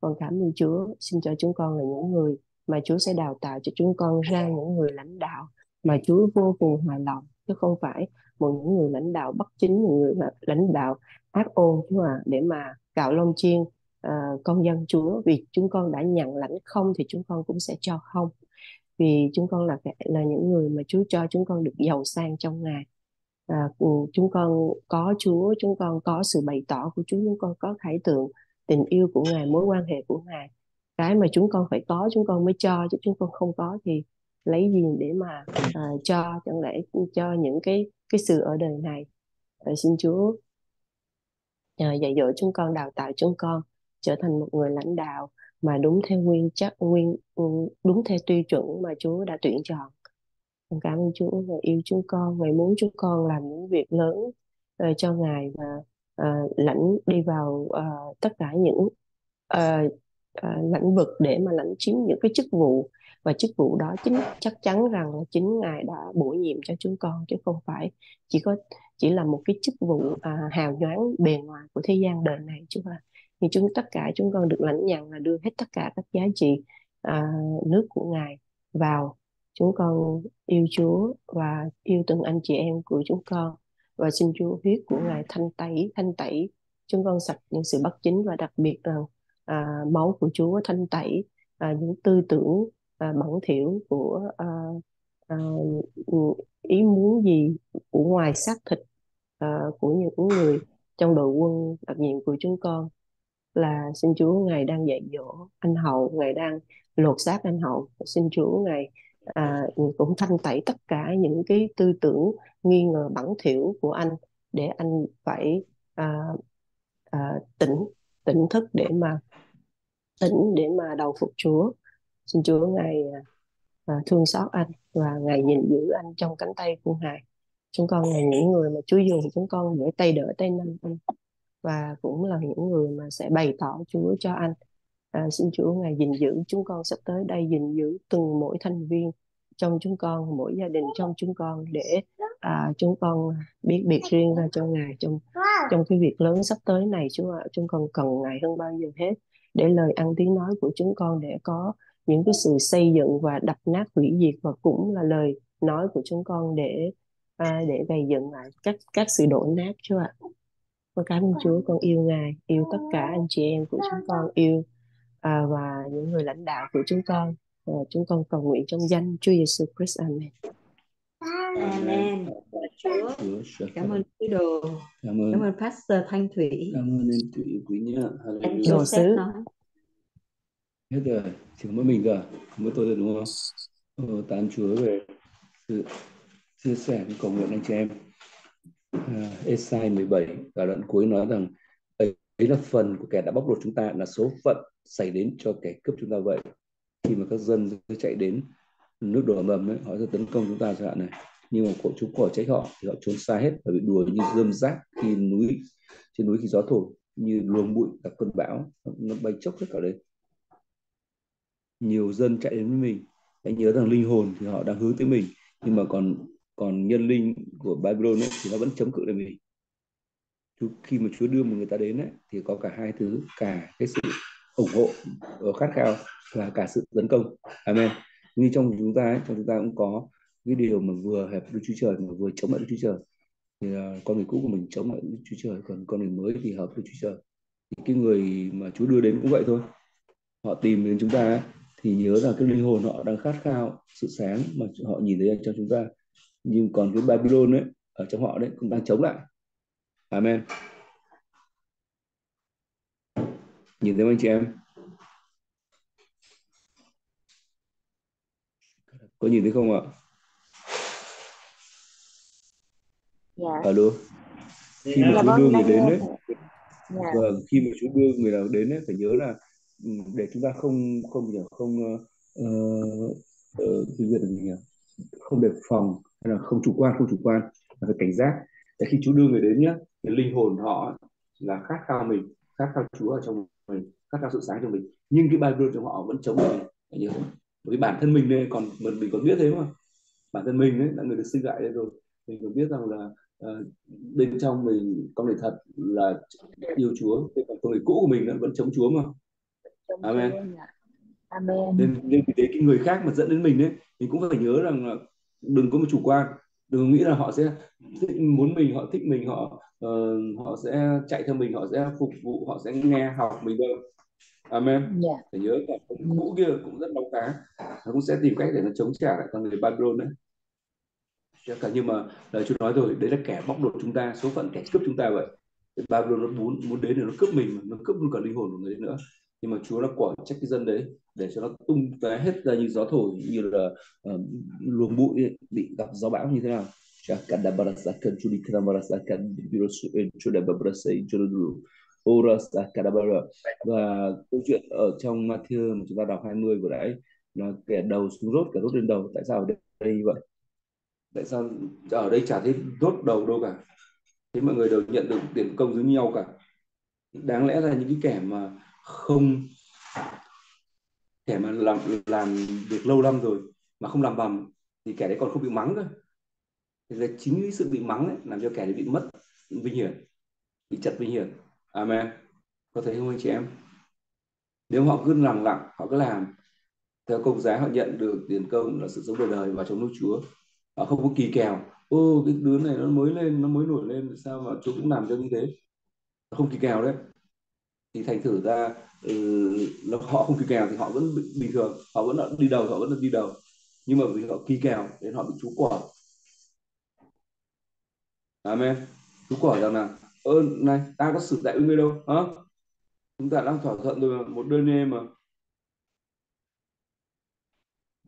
[SPEAKER 7] Con cảm ơn Chúa xin cho chúng con là những người mà Chúa sẽ đào tạo cho chúng con ra những người lãnh đạo mà Chúa vô cùng hài lòng chứ không phải một những người lãnh đạo bất chính những người lãnh đạo ác ôn chứ mà để mà cạo lông chiên uh, con dân Chúa vì chúng con đã nhận lãnh không thì chúng con cũng sẽ cho không vì chúng con là là những người mà Chúa cho chúng con được giàu sang trong Ngài à, chúng con có Chúa chúng con có sự bày tỏ của Chúa chúng con có khải tượng tình yêu của Ngài mối quan hệ của Ngài cái mà chúng con phải có chúng con mới cho chứ chúng con không có thì lấy gì để mà uh, cho chẳng lẽ cho những cái cái sự ở đời này. Và xin Chúa nhờ dạy dỗ chúng con đào tạo chúng con trở thành một người lãnh đạo mà đúng theo nguyên chất nguyên đúng theo tiêu chuẩn mà Chúa đã tuyển chọn. Con cảm ơn Chúa và yêu chúng con và muốn chúng con làm những việc lớn uh, cho ngài và uh, lãnh đi vào uh, tất cả những uh, uh, lãnh vực để mà lãnh chiếm những cái chức vụ và chức vụ đó chính chắc chắn rằng là chính ngài đã bổ nhiệm cho chúng con chứ không phải chỉ có chỉ là một cái chức vụ à, hào nhoáng bề ngoài của thế gian đời này chứ ta thì chúng tất cả chúng con được lãnh nhận là đưa hết tất cả các giá trị à, nước của ngài vào. Chúng con yêu Chúa và yêu từng anh chị em của chúng con. Và xin Chúa huyết của ngài thanh tẩy thanh tẩy chúng con sạch những sự bất chính và đặc biệt là à, máu của Chúa thanh tẩy à, những tư tưởng à, bẩn thỉu của à, à, ừ, ý muốn gì của ngoài xác thịt à, của những người trong đội quân đặc nhiệm của chúng con. Là xin Chúa ngài đang dạy dỗ anh hậu ngài đang lột xác anh hậu. Xin Chúa ngài à, cũng thanh tẩy tất cả những cái tư tưởng nghi ngờ bẩn thỉu của anh để anh phải à, à, tỉnh tỉnh thức để mà tỉnh để mà đầu phục Chúa xin Chúa ngài à, à, thương xót anh và ngài nhìn giữ anh trong cánh tay của ngài. Chúng con là những người mà Chúa dùng chúng con để tay đỡ tay nâng anh và cũng là những người mà sẽ bày tỏ Chúa cho anh. À, xin Chúa ngài gìn giữ chúng con sắp tới đây gìn giữ từng mỗi thành viên trong chúng con mỗi gia đình trong chúng con để à, chúng con biết biệt riêng ra cho ngài trong trong cái việc lớn sắp tới này. Chúa ạ chúng con cần ngài hơn bao giờ hết để lời ăn tiếng nói của chúng con để có những cái sự xây dựng và đập nát hủy diệt và cũng là lời nói của chúng con để à, để gây dựng lại các các sự đổ nát Chúa ạ con cảm ơn Chúa con yêu ngài yêu tất cả anh chị em của chúng con yêu à, và những người lãnh đạo của chúng con à, chúng con cầu nguyện trong danh Chúa Giêsu Christ Amen
[SPEAKER 4] Amen. Chúa. Cảm ơn quý đồ.
[SPEAKER 1] Cảm ơn.
[SPEAKER 4] Cảm ơn Pastor Thanh Thủy.
[SPEAKER 1] Cảm ơn em Thủy quý Hallelujah.
[SPEAKER 7] Đồ
[SPEAKER 4] Joseph nói.
[SPEAKER 1] Hết rồi, chỉ có mỗi mình rồi, mỗi tôi rồi đúng không? Ờ, tạ ơn Chúa về sự chia sẻ với cầu nguyện anh chị em. À, Esai 17 và đoạn cuối nói rằng ấy là phần của kẻ đã bóc lột chúng ta là số phận xảy đến cho kẻ cướp chúng ta vậy. Khi mà các dân chạy đến nước đổ mầm ấy, họ sẽ tấn công chúng ta chẳng hạn này nhưng mà của chúng khỏi trách họ thì họ trốn xa hết và bị đuổi như rơm rác khi núi trên núi khi gió thổi như luồng bụi các cơn bão nó bay chốc hết cả đấy nhiều dân chạy đến với mình. Hãy nhớ rằng linh hồn thì họ đang hướng tới mình nhưng mà còn còn nhân linh của Babylon ấy, thì nó vẫn chống cự lại mình. Chú, khi mà Chúa đưa một người ta đến ấy, thì có cả hai thứ cả cái sự ủng hộ và khát khao và cả sự tấn công. Amen. Như trong chúng ta ấy, trong chúng ta cũng có cái điều mà vừa hẹp Đức Chúa Trời mà vừa chống lại Đức Chúa Trời. Thì uh, con người cũ của mình chống lại Đức Chúa Trời còn con người mới thì hợp Đức Chúa Trời. Thì cái người mà Chúa đưa đến cũng vậy thôi. Họ tìm đến chúng ta ấy, thì nhớ rằng cái linh hồn họ đang khát khao sự sáng mà họ nhìn thấy trong chúng ta. Nhưng còn cái Babylon ấy ở trong họ đấy cũng đang chống lại. Amen. Nhìn thấy không anh chị em? Có nhìn thấy không ạ?
[SPEAKER 3] Dạ.
[SPEAKER 1] Alo. Khi mà
[SPEAKER 3] dạ
[SPEAKER 1] Chúa
[SPEAKER 3] vâng
[SPEAKER 1] đưa người
[SPEAKER 3] đang
[SPEAKER 1] đến đấy
[SPEAKER 3] dạ.
[SPEAKER 1] Vâng khi mà Chúa đưa người nào đến đấy phải nhớ là để chúng ta không không hiểu không uh, uh, gì nhỉ? không đề phòng hay là không chủ quan không chủ quan mà phải cảnh giác. Để khi Chúa đưa người đến nhé cái linh hồn họ là khát khao mình khát khao Chúa ở trong mình khát khao sự sáng trong mình. Nhưng cái Bible trong họ vẫn chống mình nhớ vì bản thân mình đây còn mình, mình còn biết thế mà. Bản thân mình đấy là người được sinh lại đây rồi. Mình còn biết rằng là uh, bên trong mình con người thật là yêu Chúa. Thế còn con người cũ của mình vẫn chống Chúa mà. Amen.
[SPEAKER 3] Amen.
[SPEAKER 1] Nên nên vì thế cái người khác mà dẫn đến mình đấy mình cũng phải nhớ rằng là đừng có một chủ quan. Đừng nghĩ là họ sẽ thích, muốn mình họ thích mình họ uh, họ sẽ chạy theo mình họ sẽ phục vụ họ sẽ nghe học mình đâu. Amen.
[SPEAKER 3] Dạ.
[SPEAKER 1] Phải nhớ cả con cũ kia cũng rất đau cá nó cũng sẽ tìm cách để nó chống trả lại con người Babylon đấy. Cả nhưng mà lời Chúa nói rồi đấy là kẻ bóc lột chúng ta số phận kẻ cướp chúng ta vậy. Babylon nó muốn muốn đến để nó cướp mình nó cướp luôn cả linh hồn của người nữa nhưng mà Chúa đã quả trách cái dân đấy để cho nó tung tóe hết ra như gió thổi như là uh, luồng bụi ấy, bị gặp gió bão như thế nào. Shakada barasakan birosu en và câu chuyện ở trong Matthew mà chúng ta đọc 20 vừa nãy là kẻ đầu xuống rốt kẻ rốt lên đầu. Tại sao ở đây, đây như vậy? Tại sao ở đây chả thấy rốt đầu đâu cả? Thế mọi người đều nhận được tiền công giống nhau cả. Đáng lẽ là những cái kẻ mà không kẻ mà làm làm việc lâu năm rồi mà không làm bầm thì kẻ đấy còn không bị mắng cơ. Thì là chính cái sự bị mắng ấy làm cho kẻ đấy bị mất vinh hiển, bị chật vinh hiển. Amen. Có thấy không anh chị em? Nếu họ cứ lặng lặng, họ cứ làm theo công giá họ nhận được tiền công là sự sống đời đời và trong nước Chúa, họ không có kỳ kèo. Ô, cái đứa này nó mới lên, nó mới nổi lên, sao mà Chúa cũng làm cho như thế? Không kỳ kèo đấy thì thành thử ra ừ, họ không kỳ kèo thì họ vẫn bình thường họ vẫn đi đầu họ vẫn đi đầu. Nhưng mà vì họ kỳ kèo nên họ bị chú quả. Amen. Chú quả rằng là ơn này ta có sự tại với ngươi đâu hả? Chúng ta đang thỏa thuận rồi một đơn em mà.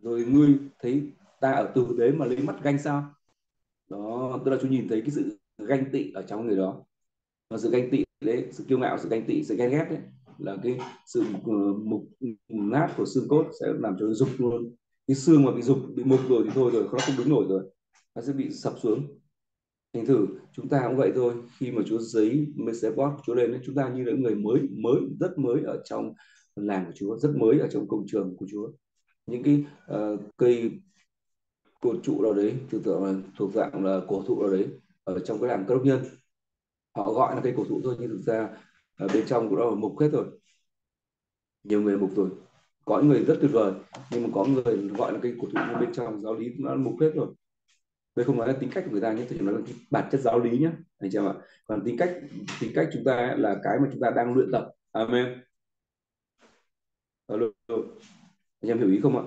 [SPEAKER 1] Rồi ngươi thấy ta ở từ đấy mà lấy mắt ganh sao? Đó tức là chú nhìn thấy cái sự ganh tị ở trong người đó. Và sự ganh tị đấy sự kiêu ngạo sự ganh tị sự ghen ghét đấy là cái sự ờ, mục nát của xương cốt sẽ làm cho dục luôn. Cái xương mà bị dục bị mục rồi thì thôi rồi nó không đứng nổi rồi nó sẽ bị sập xuống. Thành thử chúng ta cũng vậy thôi khi mà Chúa giấy Mesebot Chúa lên chúng ta như là người mới mới rất mới ở trong làng của Chúa rất mới ở trong công trường của Chúa. Những cái uh, cây cột trụ nào đấy tưởng tượng là thuộc dạng là cổ thụ nào đấy ở trong cái làng cơ đốc nhân họ gọi là cây cổ thụ thôi, nhưng thực ra ở bên trong của nó là mục hết rồi. Nhiều người mục rồi. Có những người rất tuyệt vời, nhưng mà có người gọi là cây cổ thụ nhưng bên trong giáo lý nó mục hết rồi. Đây không nói là tính cách của người ta nhé, tôi chỉ nói là cái bản chất giáo lý nhé, anh chị em ạ. Còn tính cách tính cách chúng ta là cái mà chúng ta đang luyện tập. Amen. Alo. Anh em hiểu ý không ạ?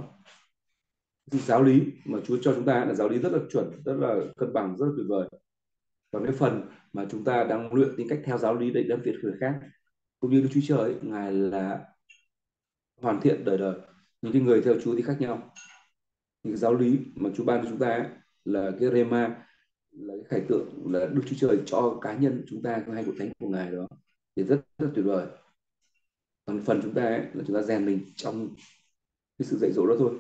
[SPEAKER 1] Giáo lý mà Chúa cho chúng ta là giáo lý rất là chuẩn, rất là cân bằng, rất là tuyệt vời còn cái phần mà chúng ta đang luyện tính cách theo giáo lý để đem việt người khác cũng như Đức Chúa Trời ấy, ngài là hoàn thiện đời đời những cái người theo Chúa thì khác nhau. Những cái giáo lý mà Chúa ban cho chúng ta ấy, là cái rema là cái khải tượng là Đức Chúa Trời cho cá nhân chúng ta hai của thánh của ngài đó thì rất rất tuyệt vời. Còn phần chúng ta ấy, là chúng ta rèn mình trong cái sự dạy dỗ đó thôi.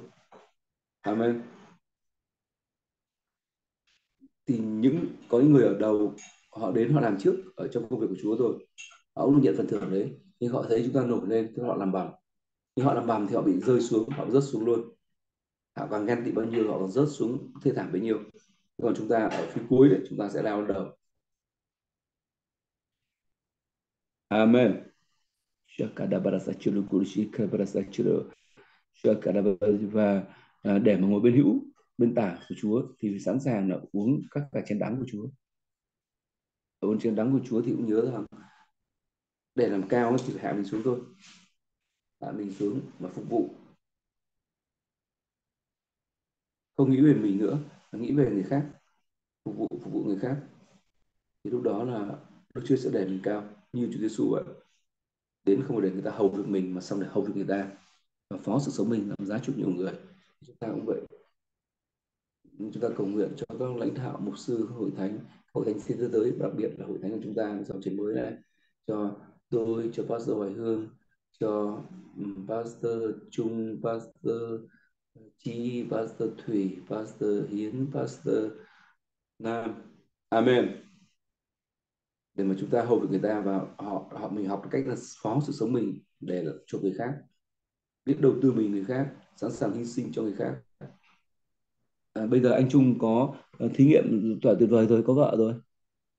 [SPEAKER 1] Amen thì những, có những người ở đầu, họ đến họ làm trước ở trong công việc của Chúa rồi. Họ cũng nhận phần thưởng đấy. Nhưng họ thấy chúng ta nổi lên thì họ làm bằng. Nhưng họ làm bằng thì họ bị rơi xuống, họ rớt xuống luôn. Họ càng ghen tị bao nhiêu, họ càng rớt xuống thê thảm bấy nhiêu. Còn chúng ta ở phía cuối đấy, chúng ta sẽ lao đầu. Amen. và à, để mà ngồi bên hữu bên tả của Chúa thì sẵn sàng là uống các cái chén đắng của Chúa. Ở bên chén đắng của Chúa thì cũng nhớ rằng để làm cao thì phải hạ mình xuống thôi. Hạ mình xuống và phục vụ. Không nghĩ về mình nữa, mà nghĩ về người khác. Phục vụ phục vụ người khác. Thì lúc đó là Đức Chúa sẽ để mình cao, như Chúa Giêsu vậy. Đến không để người ta hầu được mình, mà xong để hầu được người ta. Và phó sự sống mình làm giá trị nhiều người. Chúng ta cũng vậy chúng ta cầu nguyện cho các lãnh đạo, mục sư hội thánh hội thánh xin thế giới, đặc biệt là hội thánh của chúng ta, dòng trình mới này, cho tôi, cho pastor hoài hương, cho pastor trung, pastor chi, pastor thủy, pastor hiến, pastor nam. Amen. Để mà chúng ta hầu được người ta và họ họ mình học cách là phó sự sống mình để cho người khác biết đầu tư mình người khác, sẵn sàng hy sinh cho người khác à, bây giờ anh Trung có uh, thí nghiệm tỏa tuyệt vời rồi có vợ rồi.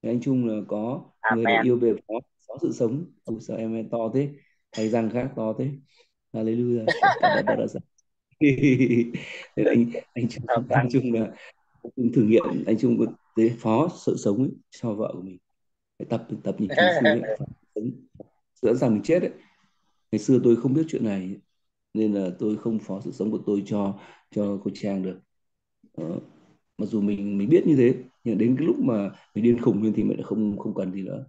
[SPEAKER 1] Anh Trung là có người để yêu bề phó phó sự sống. Ủa, sao em to thế. Thầy răng khác to thế. Hallelujah. Thế anh anh Trung anh Trung là anh thử nghiệm anh Trung có thế phó sự sống ấy, cho vợ của mình. Phải tập tập những kỹ ấy, sẵn sàng mình chết đấy ngày xưa tôi không biết chuyện này nên là tôi không phó sự sống của tôi cho cho cô Trang được đó. mặc dù mình mình biết như thế nhưng đến cái lúc mà mình điên khùng lên thì mình lại không không cần gì nữa.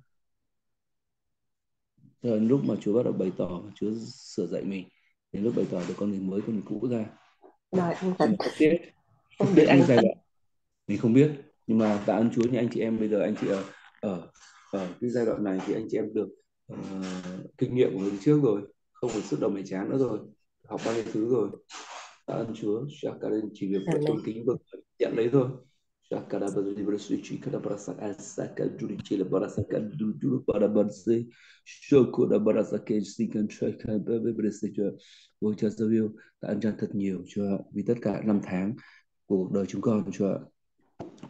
[SPEAKER 1] Rồi lúc mà Chúa bắt đầu bày tỏ Chúa sửa dạy mình đến lúc bày tỏ được con người mới con người cũ ra.
[SPEAKER 7] Rồi anh tịnh
[SPEAKER 1] không biết không biết anh giai đoạn. Mình không biết nhưng mà tạ ơn Chúa như anh chị em bây giờ anh chị ở ở ở cái giai đoạn này thì anh chị em được uh, kinh nghiệm của người trước rồi không phải sức đầu mày chán nữa rồi học bao nhiêu thứ rồi tạ ơn Chúa. Cả chỉ việc phải tôn kính vâng nhận lấy thôi. Shakara bali brasuchi kada barasa asaka duri chile barasa kan duru para barse shoko da barasa ke sikan shaka bebe brase cho vô cha sao yêu đã ăn chan thật nhiều cho vì tất cả năm tháng của cuộc đời chúng con cho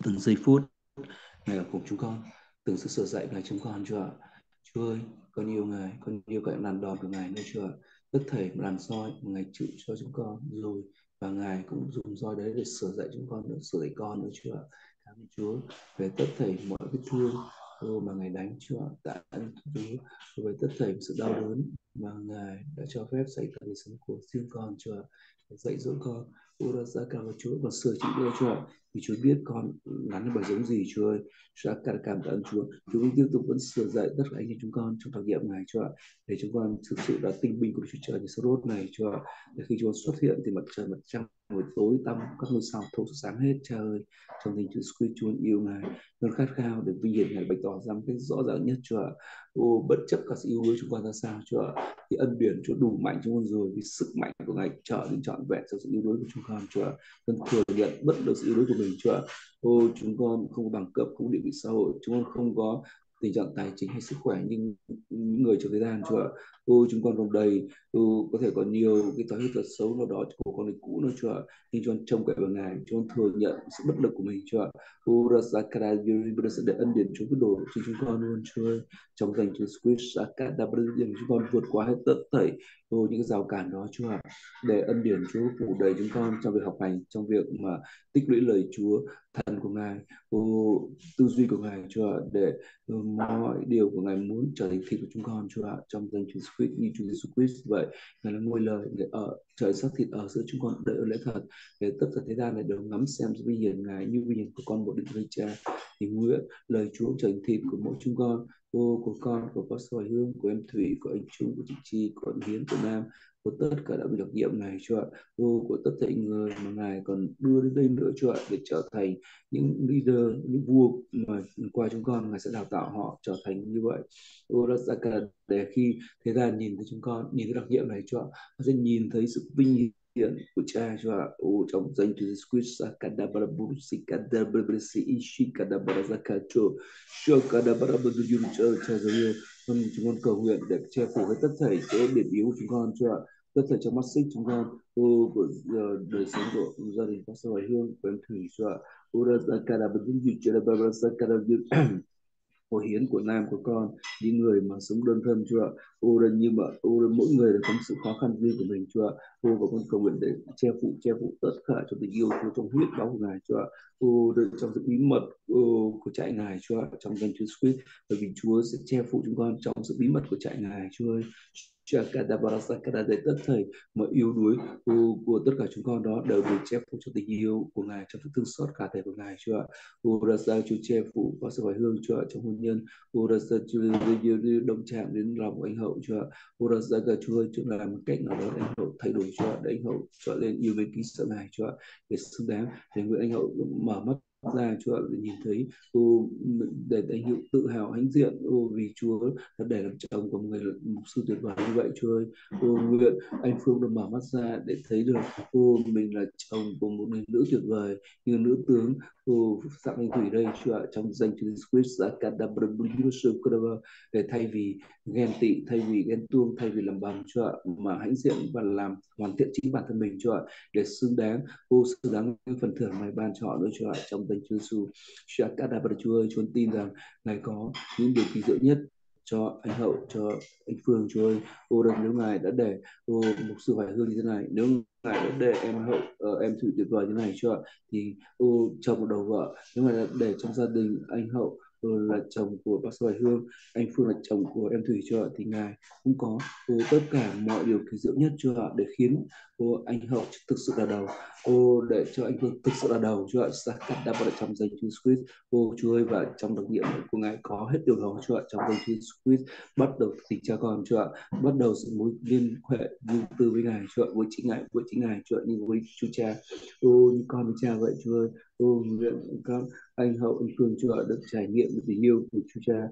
[SPEAKER 1] từng giây phút ngày ở cùng chúng con từng sự sửa dạy ngày chúng con cho Chúa ơi con yêu ngài con yêu các đàn đòn của ngài nơi chúa tất thầy làm soi ngài chịu cho chúng con rồi, và ngài cũng dùng roi đấy để sửa dạy chúng con nữa, sửa dạy con nữa chúa cảm ơn chúa. Về tất thầy mọi vết thương mà ngài đánh chúa tạ ơn chúa. Về tất thầy sự đau đớn mà ngài đã cho phép xảy ra đời sống của riêng con chúa dạy dỗ con. Ura ra cảm ơn Chúa và sửa trị đưa Chúa. Vì Chúa biết con ngắn bởi giống gì, Chúa ơi. Chúa cảm cảm ơn Chúa. Chúa tiếp tục vẫn sửa dạy tất cả anh em chúng con trong trải nghiệm này, Chúa để chúng con thực sự đã tinh binh của Chúa Trời như sốt này, Chúa để khi Chúa xuất hiện thì mặt trời, mặt trăng buổi tối tâm các ngôi sao thấu sáng hết trời ơi trong tình Chúa quy Chúa yêu ngài. Luôn khát khao để vinh hiển ngài bày tỏ ra một cách rõ ràng nhất Chúa ô, bất chấp các sự yêu đuối chúng con ra sao Chúa thì ân điển Chúa đủ mạnh chúng con rồi vì sức mạnh của ngài trở nên trọn vẹn trong sự yêu đuối của chúng con Chúa con thừa nhận bất được sự yêu đuối của mình Chúa ô, chúng con không có bằng cấp, không có địa vị xã hội, chúng con không có tình trạng tài chính hay sức khỏe nhưng những người trong thế gian chúa ô, chúng con còn đầy ô, có thể có nhiều cái thói hư tật xấu nào đó của con người cũ nữa chưa nhưng chúng con trông cậy vào ngài chúng con thừa nhận sự bất lực của mình chúa ô sẽ để ân điển chúa cứ đổ trên chúng con luôn chưa trong danh chúa Squish sakada chúng con vượt qua hết tất thảy ô, những cái rào cản đó chúa để ân điển chúa phủ đầy chúng con trong việc học hành trong việc mà tích lũy lời chúa thần của ngài ô, tư duy của ngài chúa để ừ, mọi điều của ngài muốn trở thành thịt của chúng con chúa trong danh chúa Squish, như chúa Jesus Christ người là ngôi lời để ở trời xác thịt ở giữa chúng con đợi lễ thật. Để tất cả thế gian này đều ngắm xem sự vinh hiển ngài như vinh hiển của con một đức thầy cha. Thì nguyện lời chúa trở thịt của mỗi chúng con, cô, của con, của pastor Hoài Hương, của em Thủy, của anh Trung, của chị Chi, của anh Hiến, của Nam, của tất cả đã bị đặc nhiệm này cho ạ. Ô của tất cả người mà ngài còn đưa đến đây nữa cho ạ, để trở thành những leader, những vua mà qua chúng con, ngài sẽ đào tạo họ trở thành như vậy. Ô đã cả để khi thế gian nhìn thấy chúng con, nhìn thấy đặc nhiệm này cho họ sẽ nhìn thấy sự vinh hiển của cha cho ạ ô trong danh Chúa Jesus Christ kadabara burusi kadabara berisi ishi kadabara zakacho cho kadabara berjun cho cha giới Vâng, chúng con cầu nguyện để che phủ với tất thảy cái điểm yếu của chúng con cho ạ tất thảy trong mắt xích chúng con ô của uh, đời sống của gia đình các sơ hương của em thủy cho ạ ô ra cả là bình dịu cho là bà bà cả là hội hiến của nam của con những người mà sống đơn thân chưa ô đơn nhưng mà ô đơn mỗi người đều có sự khó khăn riêng của mình chưa ô và con cầu nguyện để che phủ che phủ tất cả cho tình yêu chúa trong huyết máu của ngài chưa ô trong sự bí mật ô, của trại ngài chúa trong danh chúa Christ. Bởi vì chúa sẽ che phủ chúng con trong sự bí mật của trại ngài chúa ơi. Chakadabarasakada để tất thầy mọi yếu đuối của, của tất cả chúng con đó đều được che phủ cho tình yêu của ngài trong sự thương xót cả thể của ngài chúa ạ? Urasa chúa che phủ và sự hoài hương chúa trong hôn nhân. Urasa chúa đồng chạm đến lòng của anh hậu chúa Urasa chúa chúa làm một cách nào đó anh hậu thay đổi chúa để anh hậu trở lên yêu mến kính sợ ngài chúa để xứng đáng để nguyện anh hậu mở mắt ra Chúa để nhìn thấy ô, để anh hiệu tự hào hãnh diện ô, vì Chúa đã để làm chồng của một người mục sư tuyệt vời như vậy Chúa ơi. Ô, nguyện anh Phương được mở mắt ra để thấy được ô, mình là chồng của một người nữ tuyệt vời như nữ tướng ô, sẵn Anh Thủy đây Chúa ạ trong danh Chúa Jesus Christ để thay vì ghen tị thay vì ghen tuông thay vì làm bằng Chúa ạ mà hãnh diện và làm hoàn thiện chính bản thân mình Chúa ạ để xứng đáng ô xứng đáng phần thưởng mà ban cho họ nữa Chúa ạ trong danh Chúa Giêsu. Shakadabra Chúa ơi, Chúa tin rằng Ngài có những điều kỳ diệu nhất cho anh Hậu, cho anh Phương Chúa ơi. Ô đừng nếu Ngài đã để ô, một sư hoài hương như thế này, nếu Ngài đã để em Hậu, uh, em Thủy tuyệt vời như thế này chưa thì ô, chồng một đầu vợ, nếu Ngài đã để trong gia đình anh Hậu tôi là chồng của bác Hoài Hương, anh Phương là chồng của em Thủy chưa thì ngài cũng có ô, tất cả mọi điều kỳ diệu nhất chưa để khiến ô, anh Hậu thực sự là đầu. Ô để cho anh Phương thực sự là đầu chưa ạ? Cắt đã vào trong danh Chúa Christ. Ô Chúa ơi và trong đặc nhiệm của ngài có hết điều đó chưa ạ? Trong danh Chúa Christ bắt đầu tình cha con chưa ạ? Bắt đầu sự mối liên hệ như tư với ngài chưa ạ? Với chính ngài với chính ngài chưa ạ? Như với chú Cha. Ô như con với cha vậy chú ơi ô nguyện các anh hậu anh cho chúa được trải nghiệm được tình yêu của chúa cha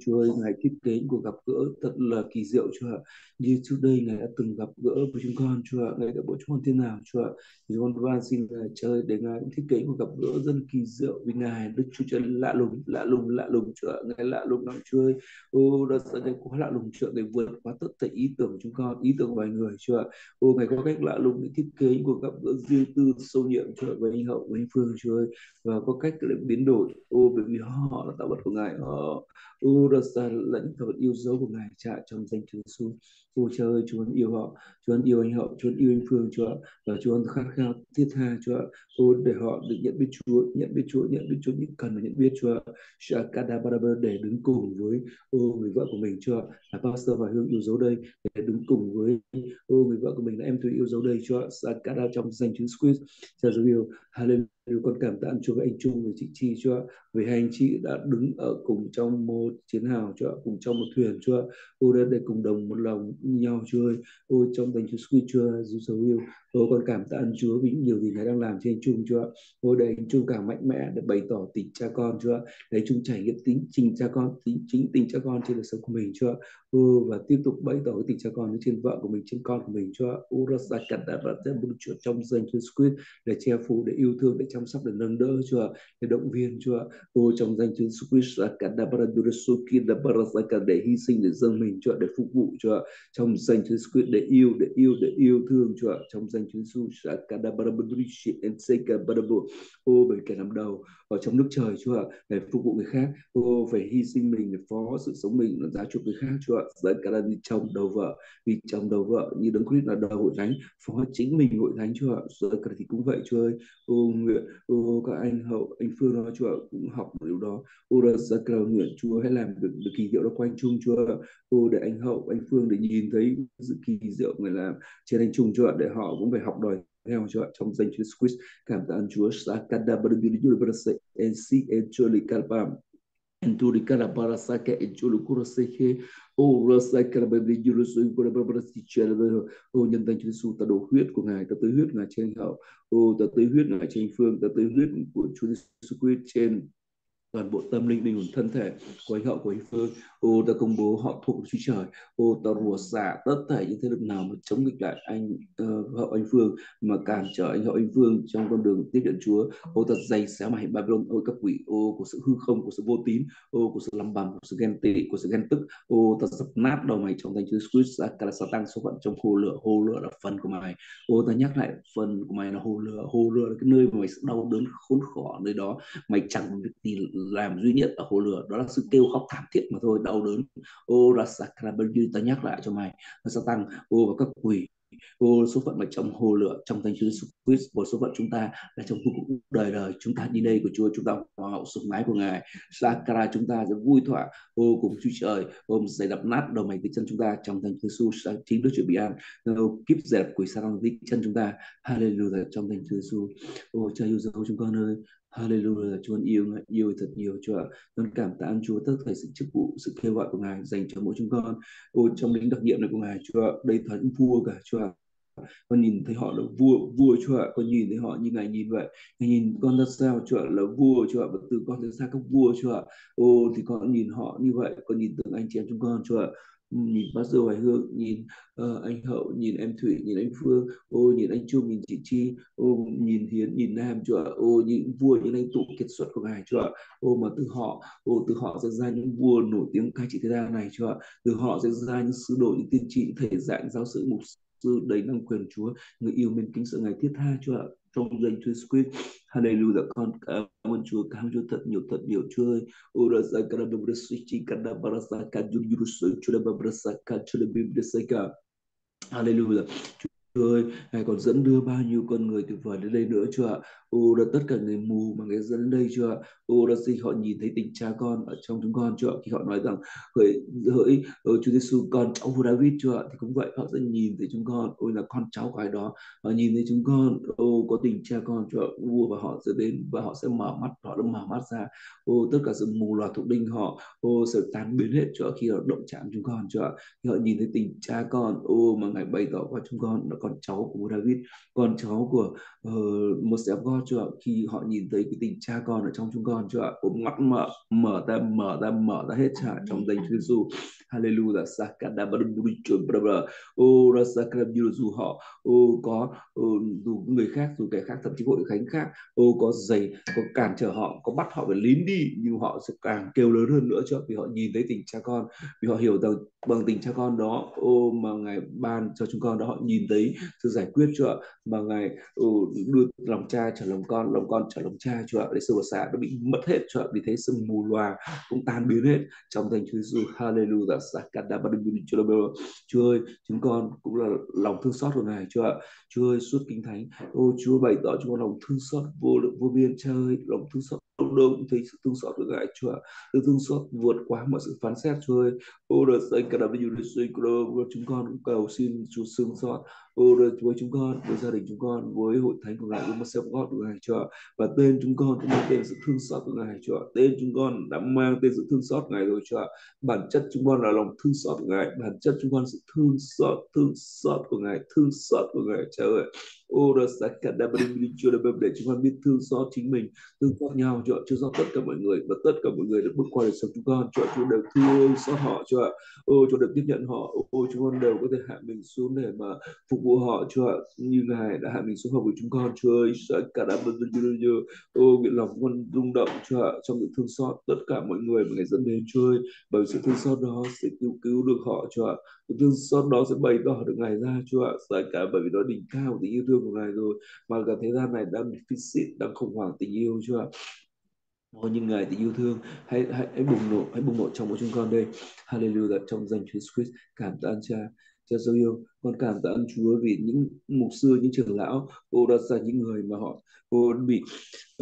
[SPEAKER 1] Chúa ơi, ngài thiết kế cuộc gặp gỡ thật là kỳ diệu, Chúa ạ. Như trước đây ngài đã từng gặp gỡ với chúng con, Chúa ạ. Ngài đã bộ chúng con thế nào, Chúa ạ. Thì con van xin ngài trời để ngài thiết kế cuộc gặp gỡ rất kỳ diệu vì ngài. Đức Chúa Trời lạ lùng lạ lùng lạ lùng, Chúa ạ. Ngài lạ lùng lắm, Chúa ơi. Ô đó là ngài quá lạ lùng, Chúa ngài vượt qua tất cả ý tưởng của chúng con, ý tưởng của vài người, Chúa ạ. Ô, ngài có cách lạ lùng để thiết kế cuộc gặp gỡ riêng tư, sâu nhiệm, Chúa với anh hậu, với anh phương, Chúa ơi. Và có cách để biến đổi. Ô, bởi vì họ là tạo vật của ngài. Ờ, Ở Urasa lãnh thổ vật yêu dấu của ngài trả trong danh Chúa Giêsu Chúa cha ơi, Chúa yêu họ, Chúa yêu anh họ, Chúa yêu anh phương Chúa và Chúa khát khao thiết tha Chúa ô, để họ được nhận biết Chúa, nhận biết Chúa, nhận biết Chúa những cần phải nhận biết Chúa Shakadabarabar để đứng cùng với, ô, người vợ của mình Chúa là Pastor và Hương yêu dấu đây, để đứng cùng với, ô, người vợ của mình là em tôi yêu dấu đây Chúa Sakada trong danh chứng Christ, Cha dấu yêu. Hallelujah, con cảm tạ Chúa với anh Trung với chị Chi Chúa vì hai anh chị đã đứng ở cùng trong một chiến hào Chúa cùng trong một thuyền Chúa ô, đã để cùng đồng một lòng nhau Chúa ơi ôi trong danh Chúa Christ Chúa dấu yêu. Ôi con cảm tạ ơn Chúa vì những điều gì ngài đang làm trên chung Trung Chúa ôi để anh chung càng mạnh mẽ để bày tỏ tình cha con Chúa để chung trải nghiệm tính trình cha con, tính, chính tình cha con trên đời sống của mình Chúa ừ, và tiếp tục bày tỏ cái tình cha con trên vợ của mình trên con của mình cho Urasa ra ra cắt đã trong danh Chúa squid để che phủ để yêu thương để chăm sóc để nâng đỡ cho để động viên cho ô trong danh Chúa squid là cả đã bara durasuki đã để hy sinh để dâng mình cho để phục vụ cho trong danh Chúa squid để yêu để yêu để yêu thương cho trong danh Chúa squid là cả đã bara ô bởi kẻ làm đầu ở trong nước trời Chúa để phục vụ người khác. Ô phải hy sinh mình để phó sự sống mình là giá chuộc người khác Chúa dẫn cả là chồng đầu vợ vì chồng đầu vợ. Như đấng Christ là đầu hội thánh phó chính mình hội thánh Chúa rồi cả thì cũng vậy Chúa ơi. Ô nguyện ô các anh hậu anh phương đó chúa cũng học điều đó. Ô ra ra cầu nguyện chúa hãy làm được, được kỳ diệu đó quanh chung chúa ô để anh hậu anh phương để nhìn thấy sự kỳ diệu người làm trên anh chung chúa để họ cũng phải học đòi theo chúa trong danh chúa Christ cảm tạ chúa. Sakada barabiri barase nc encholi kalpam Enturi Kara para saca encholo kuraseke ô rasa kara bari juru sui kura bara si chela ô nhân danh Chúa Giêsu ta đổ huyết của ngài ta tới huyết ngài trên hậu ô ta tới huyết ngài trên phương ta tới huyết của Chúa Giêsu Christ trên toàn bộ tâm linh linh hồn thân thể của anh hậu của anh phương ô ta công bố họ thuộc chúa trời. Ô ta rủa xả tất cả những thế lực nào mà chống nghịch lại anh ờ, uh, hậu anh phương mà cản trở anh hậu anh phương trong con đường tiếp nhận chúa. Ô ta dày xé mày babylon ô các quỷ ô của sự hư không của sự vô tín ô của sự lầm bầm của sự ghen tị của sự ghen tức. Ô ta dập nát đầu mày trong danh chúa Christ cả là tăng số phận trong hồ lửa hồ lửa là phần của mày. Ô ta nhắc lại phần của mày là hồ lửa hồ lửa là cái nơi mà mày sẽ đau đớn khốn khổ nơi đó. Mày chẳng việc gì làm duy nhất ở hồ lửa đó là sự kêu khóc thảm thiết mà thôi đau đớn. Ô Rasakrabaju ta nhắc lại cho mày. Nó sẽ tăng, ô, và các quỷ, ô, số phận mà trong hồ lửa, trong thánh Chúa Jesus Christ, và số phận chúng ta là trong cuộc đời đời. Chúng ta đi đây của Chúa, chúng ta hoa hậu sủng ái của Ngài. Sakara chúng ta sẽ vui thỏa ô, cùng Chúa trời. Ôm giày đập nát đầu mày dưới chân chúng ta trong thánh Chúa Jesus chính Đức Chúa Bị An ô, kiếp dẹp quỷ sa dưới chân chúng ta. Hallelujah, trong thánh Chúa Jesus. Ô, cha yêu dấu chúng con ơi Hallelujah, Chúa yêu ngài yêu thật nhiều Chúa ạ. Con cảm tạ ơn Chúa tất cả sự chức vụ, sự kêu gọi của Ngài dành cho mỗi chúng con. Ôi trong lĩnh đặc nhiệm này của Ngài Chúa ạ, đây là vua cả Chúa ạ. Con nhìn thấy họ là vua, vua Chúa ạ. Con nhìn thấy họ như Ngài nhìn vậy. Ngài nhìn con ra sao Chúa ạ là vua Chúa ạ. Và từ con ra sao các vua Chúa ạ. Ô thì con nhìn họ như vậy. Con nhìn từng anh chị em chúng con Chúa ạ nhìn bác dâu hoài hương nhìn uh, anh hậu nhìn em thủy nhìn anh phương ô nhìn anh trung nhìn chị chi ô nhìn hiến nhìn nam chưa ô những vua những anh tụ kiệt xuất của ngài chưa ô mà từ họ ô từ họ sẽ ra những vua nổi tiếng cai trị thế gian này chưa từ họ sẽ ra những sứ đồ những tiên tri thể dạng giáo sư mục sư đầy năng quyền chúa người yêu mến kính sợ ngài thiết tha chúa trong danh Chúa Christ. Hallelujah. Con cảm ơn Chúa, cảm ơn Chúa thật nhiều thật nhiều Chúa ơi. Ora sa kana bebra suci kana barasa ka jur jur su Chúa đã bebra ka bebra sa ka. Hallelujah. Chúa ơi, Ngài còn dẫn đưa bao nhiêu con người tuyệt vời đến đây nữa Chúa ạ. Ô đã tất cả người mù mà người dẫn đến đây chưa? U Ô đã xin họ nhìn thấy tình cha con ở trong chúng con chưa. Khi họ nói rằng hỡi hỡi ờ, Chúa Giêsu con cháu vua David chưa? Thì cũng vậy họ sẽ nhìn thấy chúng con. Ôi là con cháu của ai đó. Họ nhìn thấy chúng con ô có tình cha con chưa? Vua và họ sẽ đến và họ sẽ mở mắt họ đã mở mắt ra. Ô tất cả sự mù loà thuộc đinh họ ô sẽ tan biến hết chưa? Khi họ động chạm chúng con chưa? Khi họ nhìn thấy tình cha con ô mà Ngài bày tỏ qua chúng con là con cháu của vua David con cháu của uh, một sẹp con ạ, khi họ nhìn thấy cái tình cha con ở trong chúng con Chúa ạ, ôm mắt mở mở ra mở ra mở ra hết trả trong danh Chúa Giêsu Hallelujah. Sakadabaraburi ô ra Sakadabaraburi dù họ. Ô có dù người khác dù kẻ khác thậm chí hội khánh khác. Ô có giày có cản trở họ có bắt họ phải lín đi nhưng họ sẽ càng kêu lớn hơn nữa cho vì họ nhìn thấy tình cha con vì họ hiểu rằng bằng tình cha con đó ô mà ngài ban cho chúng con đó họ nhìn thấy sự giải quyết chưa mà ngài ừ, đưa lòng cha trở lòng con lòng con trở lòng cha chưa để sự xã nó bị mất hết chưa vì thế sự mù loà cũng tan biến hết. Trong danh Chúa Giêsu Hallelujah Chúa ơi chúng con cũng là lòng thương xót của ngài chưa chúa ơi suốt kinh thánh ô chúa bày tỏ chúng con lòng thương xót vô lượng vô biên. Cha ơi lòng thương xót đâu đâu cũng thấy sự thương xót của ngài, chúa sự thương xót vượt quá mọi sự phán xét, chúa ơi. Ô đợt xây cả đám như chúng con cũng cầu xin chúa thương xót ô với chúng con, với gia đình chúng con, với hội thánh của ngài với một sếp gót của ngài, chúa và tên chúng con cũng mang tên sự thương xót của ngài, chúa tên chúng con đã mang tên sự thương xót của ngài rồi, chúa bản chất chúng con là lòng thương xót của ngài. Bản chất chúng con sự thương xót thương xót của ngài, thương xót của ngài trời ơi. Ô đợt sẽ cả đám chúa để chúng con biết thương xót chính mình, thương xót nhau, chúa chúa xót tất cả mọi người và tất cả mọi người đã bước qua đời sống chúng con. Chúa chúa đều thương xót họ, chúa ô, chúa được tiếp nhận họ. Ô, chúng con đều có thể hạ mình xuống để mà phục vụ họ chúa như ngài đã hạ mình xuống hợp với chúng con chúa ơi cả đám chúa ô, nguyện lòng con rung động chúa trong sự thương xót tất cả mọi người mà ngài dẫn đến chúa ơi? Bởi sự thương xót đó sẽ cứu cứu được họ chúa sự thương xót đó sẽ bày tỏ được ngài ra chúa tất cả bởi vì đó đỉnh cao tình yêu thương của ngài rồi. Mà cả thế gian này đang deficit đang khủng hoảng tình yêu chúa Ôi nhưng ngài thì yêu thương, hãy hãy hãy bùng nổ, hãy bùng nổ trong mỗi chúng con đây. Hallelujah, trong danh Chúa Christ. Cảm tạ ơn Cha. Cha dấu yêu con cảm tạ ơn Chúa vì những mục sư những trưởng lão. Ô đã ra những người mà họ ô bị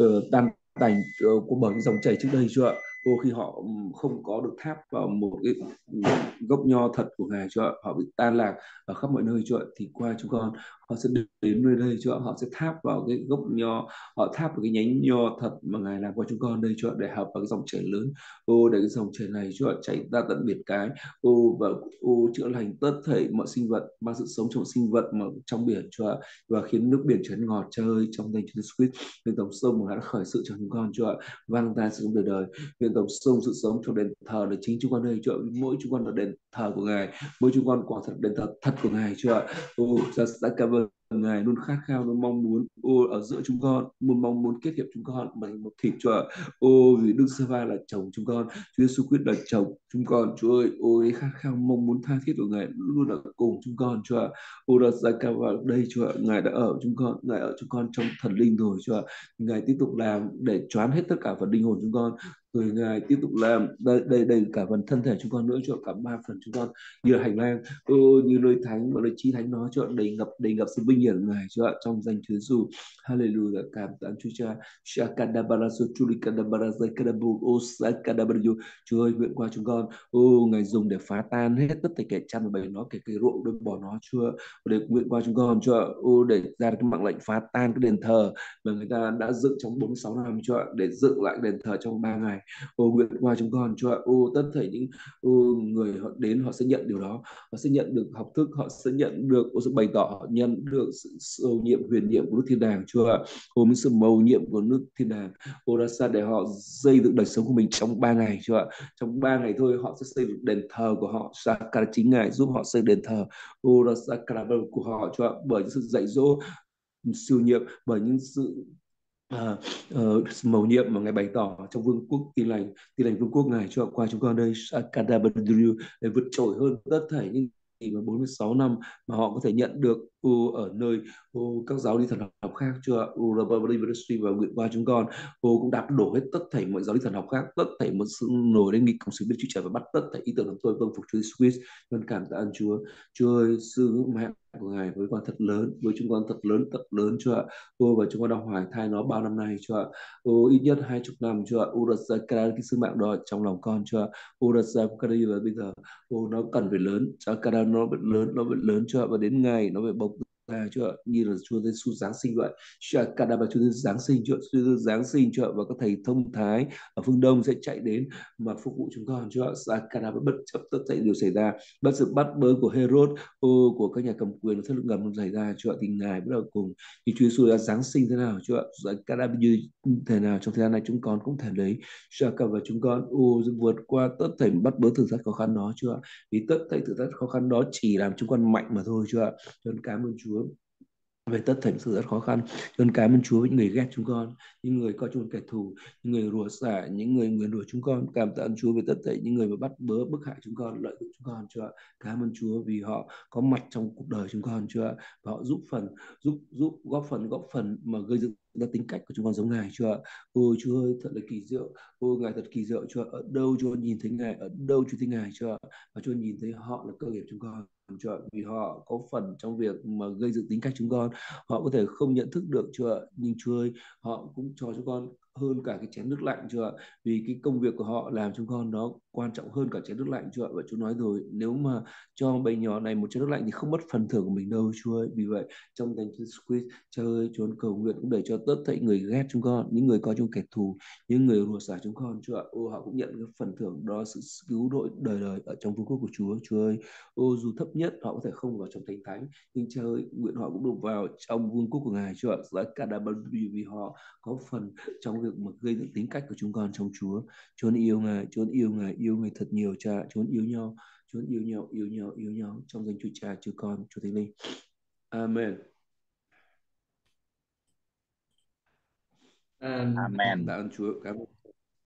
[SPEAKER 1] uh, tan tành uh, của bởi dòng chảy trước đây chưa ạ? Ô khi họ ừ, không có được tháp vào một cái ừ, gốc nho thật của ngài Chúa họ bị tan lạc ở khắp mọi nơi Chúa thì qua chúng con họ sẽ đến nơi đây, Chúa họ sẽ tháp vào cái gốc nho, họ tháp vào cái nhánh nho thật mà ngài làm qua chúng con đây, Chúa để hợp vào cái dòng chảy lớn. Ô, để cái dòng chảy này, Chúa chảy ra tận biển cái. Ô, và ô, chữa lành tất thảy mọi sinh vật mang sự sống trong sinh vật mà trong biển, Chúa và khiến nước biển trở nên ngọt chơi trong danh Chúa Christ. Nguyện tổng sông mà đã khởi sự cho chúng con, Chúa vang ta sự đời đời. Nguyện tổng sông sự sống trong đền thờ để chính chúng con đây, Chúa mỗi chúng con ở đền thờ của ngài. Mỗi chúng con quả thật đền thờ thật của ngài, Chúa ô ra cảm ơn ngài luôn khát khao luôn mong muốn ô ở giữa chúng con, luôn mong muốn kết hiệp chúng con bằng một thịt chúa ô vì đức Sơ va là chồng chúng con, chúa giêsu quyết là chồng chúng con. Chúa ơi ôi khát khao mong muốn tha thiết của ngài luôn là cùng chúng con chúa ô đã ra cao vào đây chúa ngài đã ở chúng con, ngài ở chúng con trong thần linh rồi chúa ngài tiếp tục làm để choán hết tất cả phần linh hồn chúng con, rồi ngài tiếp tục làm đây đây đây cả phần thân thể chúng con nữa cho cả ba phần chúng con như là hành lang. Ô, như nơi thánh và nơi chi thánh nó cho, đầy ngập đầy ngập sự vinh hiển ngài cho trong danh Chúa Giêsu Hallelujah. Cảm tạ Chúa Cha Shakadabarasu Chulikadabarasu Kadabu Osakadabaru Chúa ơi nguyện qua chúng con. Ô ngài dùng để phá tan hết tất cả kẻ chăn bầy nó kẻ cây ruộng đôi bỏ nó Chúa để nguyện qua chúng con cho ô để ra cái mạng lệnh phá tan cái đền thờ mà người ta đã dựng trong 46 năm Chúa để dựng lại đền thờ trong ba ngày. Ô nguyện qua chúng con Chúa ô tất thảy những ô, người họ đến họ sẽ nhận điều đó. Họ sẽ nhận được học thức họ sẽ nhận được ô, sự bày tỏ họ nhận được sự sầu nhiệm huyền nhiệm của nước thiên đàng Chúa hồ những sự mầu nhiệm của nước thiên đàng. Ô đã xa để họ xây dựng đời sống của mình trong ba ngày Chúa trong ba ngày thôi họ sẽ xây dựng đền thờ của họ sa cả chính ngài giúp họ xây đền thờ. Ô đã xa của họ Chúa bởi những sự dạy dỗ siêu nhiệm bởi những sự uh, uh, mầu nhiệm mà ngài bày tỏ trong vương quốc tin lành tin lành vương quốc ngài cho qua chúng con đây Sakadabadriu để vượt trội hơn tất thảy những và 46 năm mà họ có thể nhận được ở nơi các giáo lý thần học khác chưa uh, và nguyện qua chúng con. Uh, cũng đạp đổ hết tất thảy mọi giáo lý thần học khác tất thảy một sự nổi lên nghịch cùng sự biết chịu Trời và bắt tất thảy ý tưởng của tôi vâng phục Chúa Jesus Christ. Cảm tạ ơn Chúa. Chúa ơi sư mẹ của ngài với con thật lớn, với chúng con thật lớn thật lớn chưa ạ? Ô, và chúng con đã hoài thai nó bao năm nay chưa ạ? Ô, ít nhất hai chục năm chưa ạ? Ô, đặt ra cái sứ mạng đó trong lòng con chưa ạ? Ô, đặt ra cái và bây giờ, ô, nó cần phải lớn. Cho cái nó phải lớn, nó phải lớn chưa ạ? Và đến ngày nó phải bộc ta chưa như là Chúa Giêsu Giáng sinh vậy cả đà bà Chúa Giêsu Giáng sinh Chúa Giêsu Giáng sinh chưa và các thầy thông thái ở phương Đông sẽ chạy đến mà phục vụ chúng con Chúa bà bất chấp tất cả điều xảy ra bất sự bắt bớ của Herod ô, của các nhà cầm quyền thất lực ngầm xảy ra chưa thì ngài bắt đầu cùng thì Chúa Giêsu đã Giáng sinh thế nào Chúa Shakadaba như thế nào trong thời gian này chúng con cũng thể lấy Shakadaba và chúng con ô, vượt qua tất thảy bắt bớ thử thách khó khăn đó chưa? vì tất thảy thử thách khó khăn đó chỉ làm chúng con mạnh mà thôi chưa? cho nên cảm ơn Chúa về tất thảy sự rất khó khăn cho nên cảm ơn Chúa với những người ghét chúng con, những người coi chúng kẻ thù, những người rủa xả, những người nguyền rủa chúng con, cảm tạ ơn Chúa về tất thảy những người mà bắt bớ, bức hại chúng con, lợi dụng chúng con Chúa cảm ơn Chúa vì họ có mặt trong cuộc đời chúng con Chúa và họ giúp phần, giúp giúp, góp phần góp phần mà gây dựng ra tính cách của chúng con giống ngài Chúa ôi Chúa ơi, thật là kỳ diệu. Ôi ngài thật kỳ diệu Chúa ở đâu Chúa nhìn thấy ngài? Ở đâu Chúa thấy ngài Chúa và Chúa nhìn thấy họ là cơ nghiệp chúng con chưa vì họ có phần trong việc mà gây dựng tính cách chúng con. Họ có thể không nhận thức được chưa nhưng Chúa ơi họ cũng cho chúng con hơn cả cái chén nước lạnh chưa, vì cái công việc của họ làm chúng con nó quan trọng hơn cả chén nước lạnh Chúa và chú nói rồi, nếu mà cho bầy nhỏ này một chén nước lạnh thì không mất phần thưởng của mình đâu Chúa ơi. Vì vậy, trong thành Chúa squeeze Chúa ơi chú cầu nguyện cũng để cho tất thảy người ghét chúng con, những người coi chúng kẻ thù, những người rủa xả chúng con Chúa ô, họ cũng nhận cái phần thưởng đó, sự cứu độ đời đời ở trong vương quốc của Chúa Chúa ơi. Ô, dù thấp nhất họ có thể không vào trong thánh thánh, nhưng Chúa ơi, nguyện họ cũng được vào trong vương quốc của Ngài Chúa giá cả đã vì họ có phần trong việc mà gây dựng tính cách của chúng con trong Chúa. Chúa yêu Ngài, Chúa yêu Ngài, yêu Ngài thật nhiều cha Chúa yêu nhau Chúa yêu nhau yêu nhau yêu nhau trong danh Chúa Cha Chúa Con Chúa Thánh Linh. Amen.
[SPEAKER 2] Um,
[SPEAKER 5] Amen.
[SPEAKER 1] Cảm ơn Chúa cảm ơn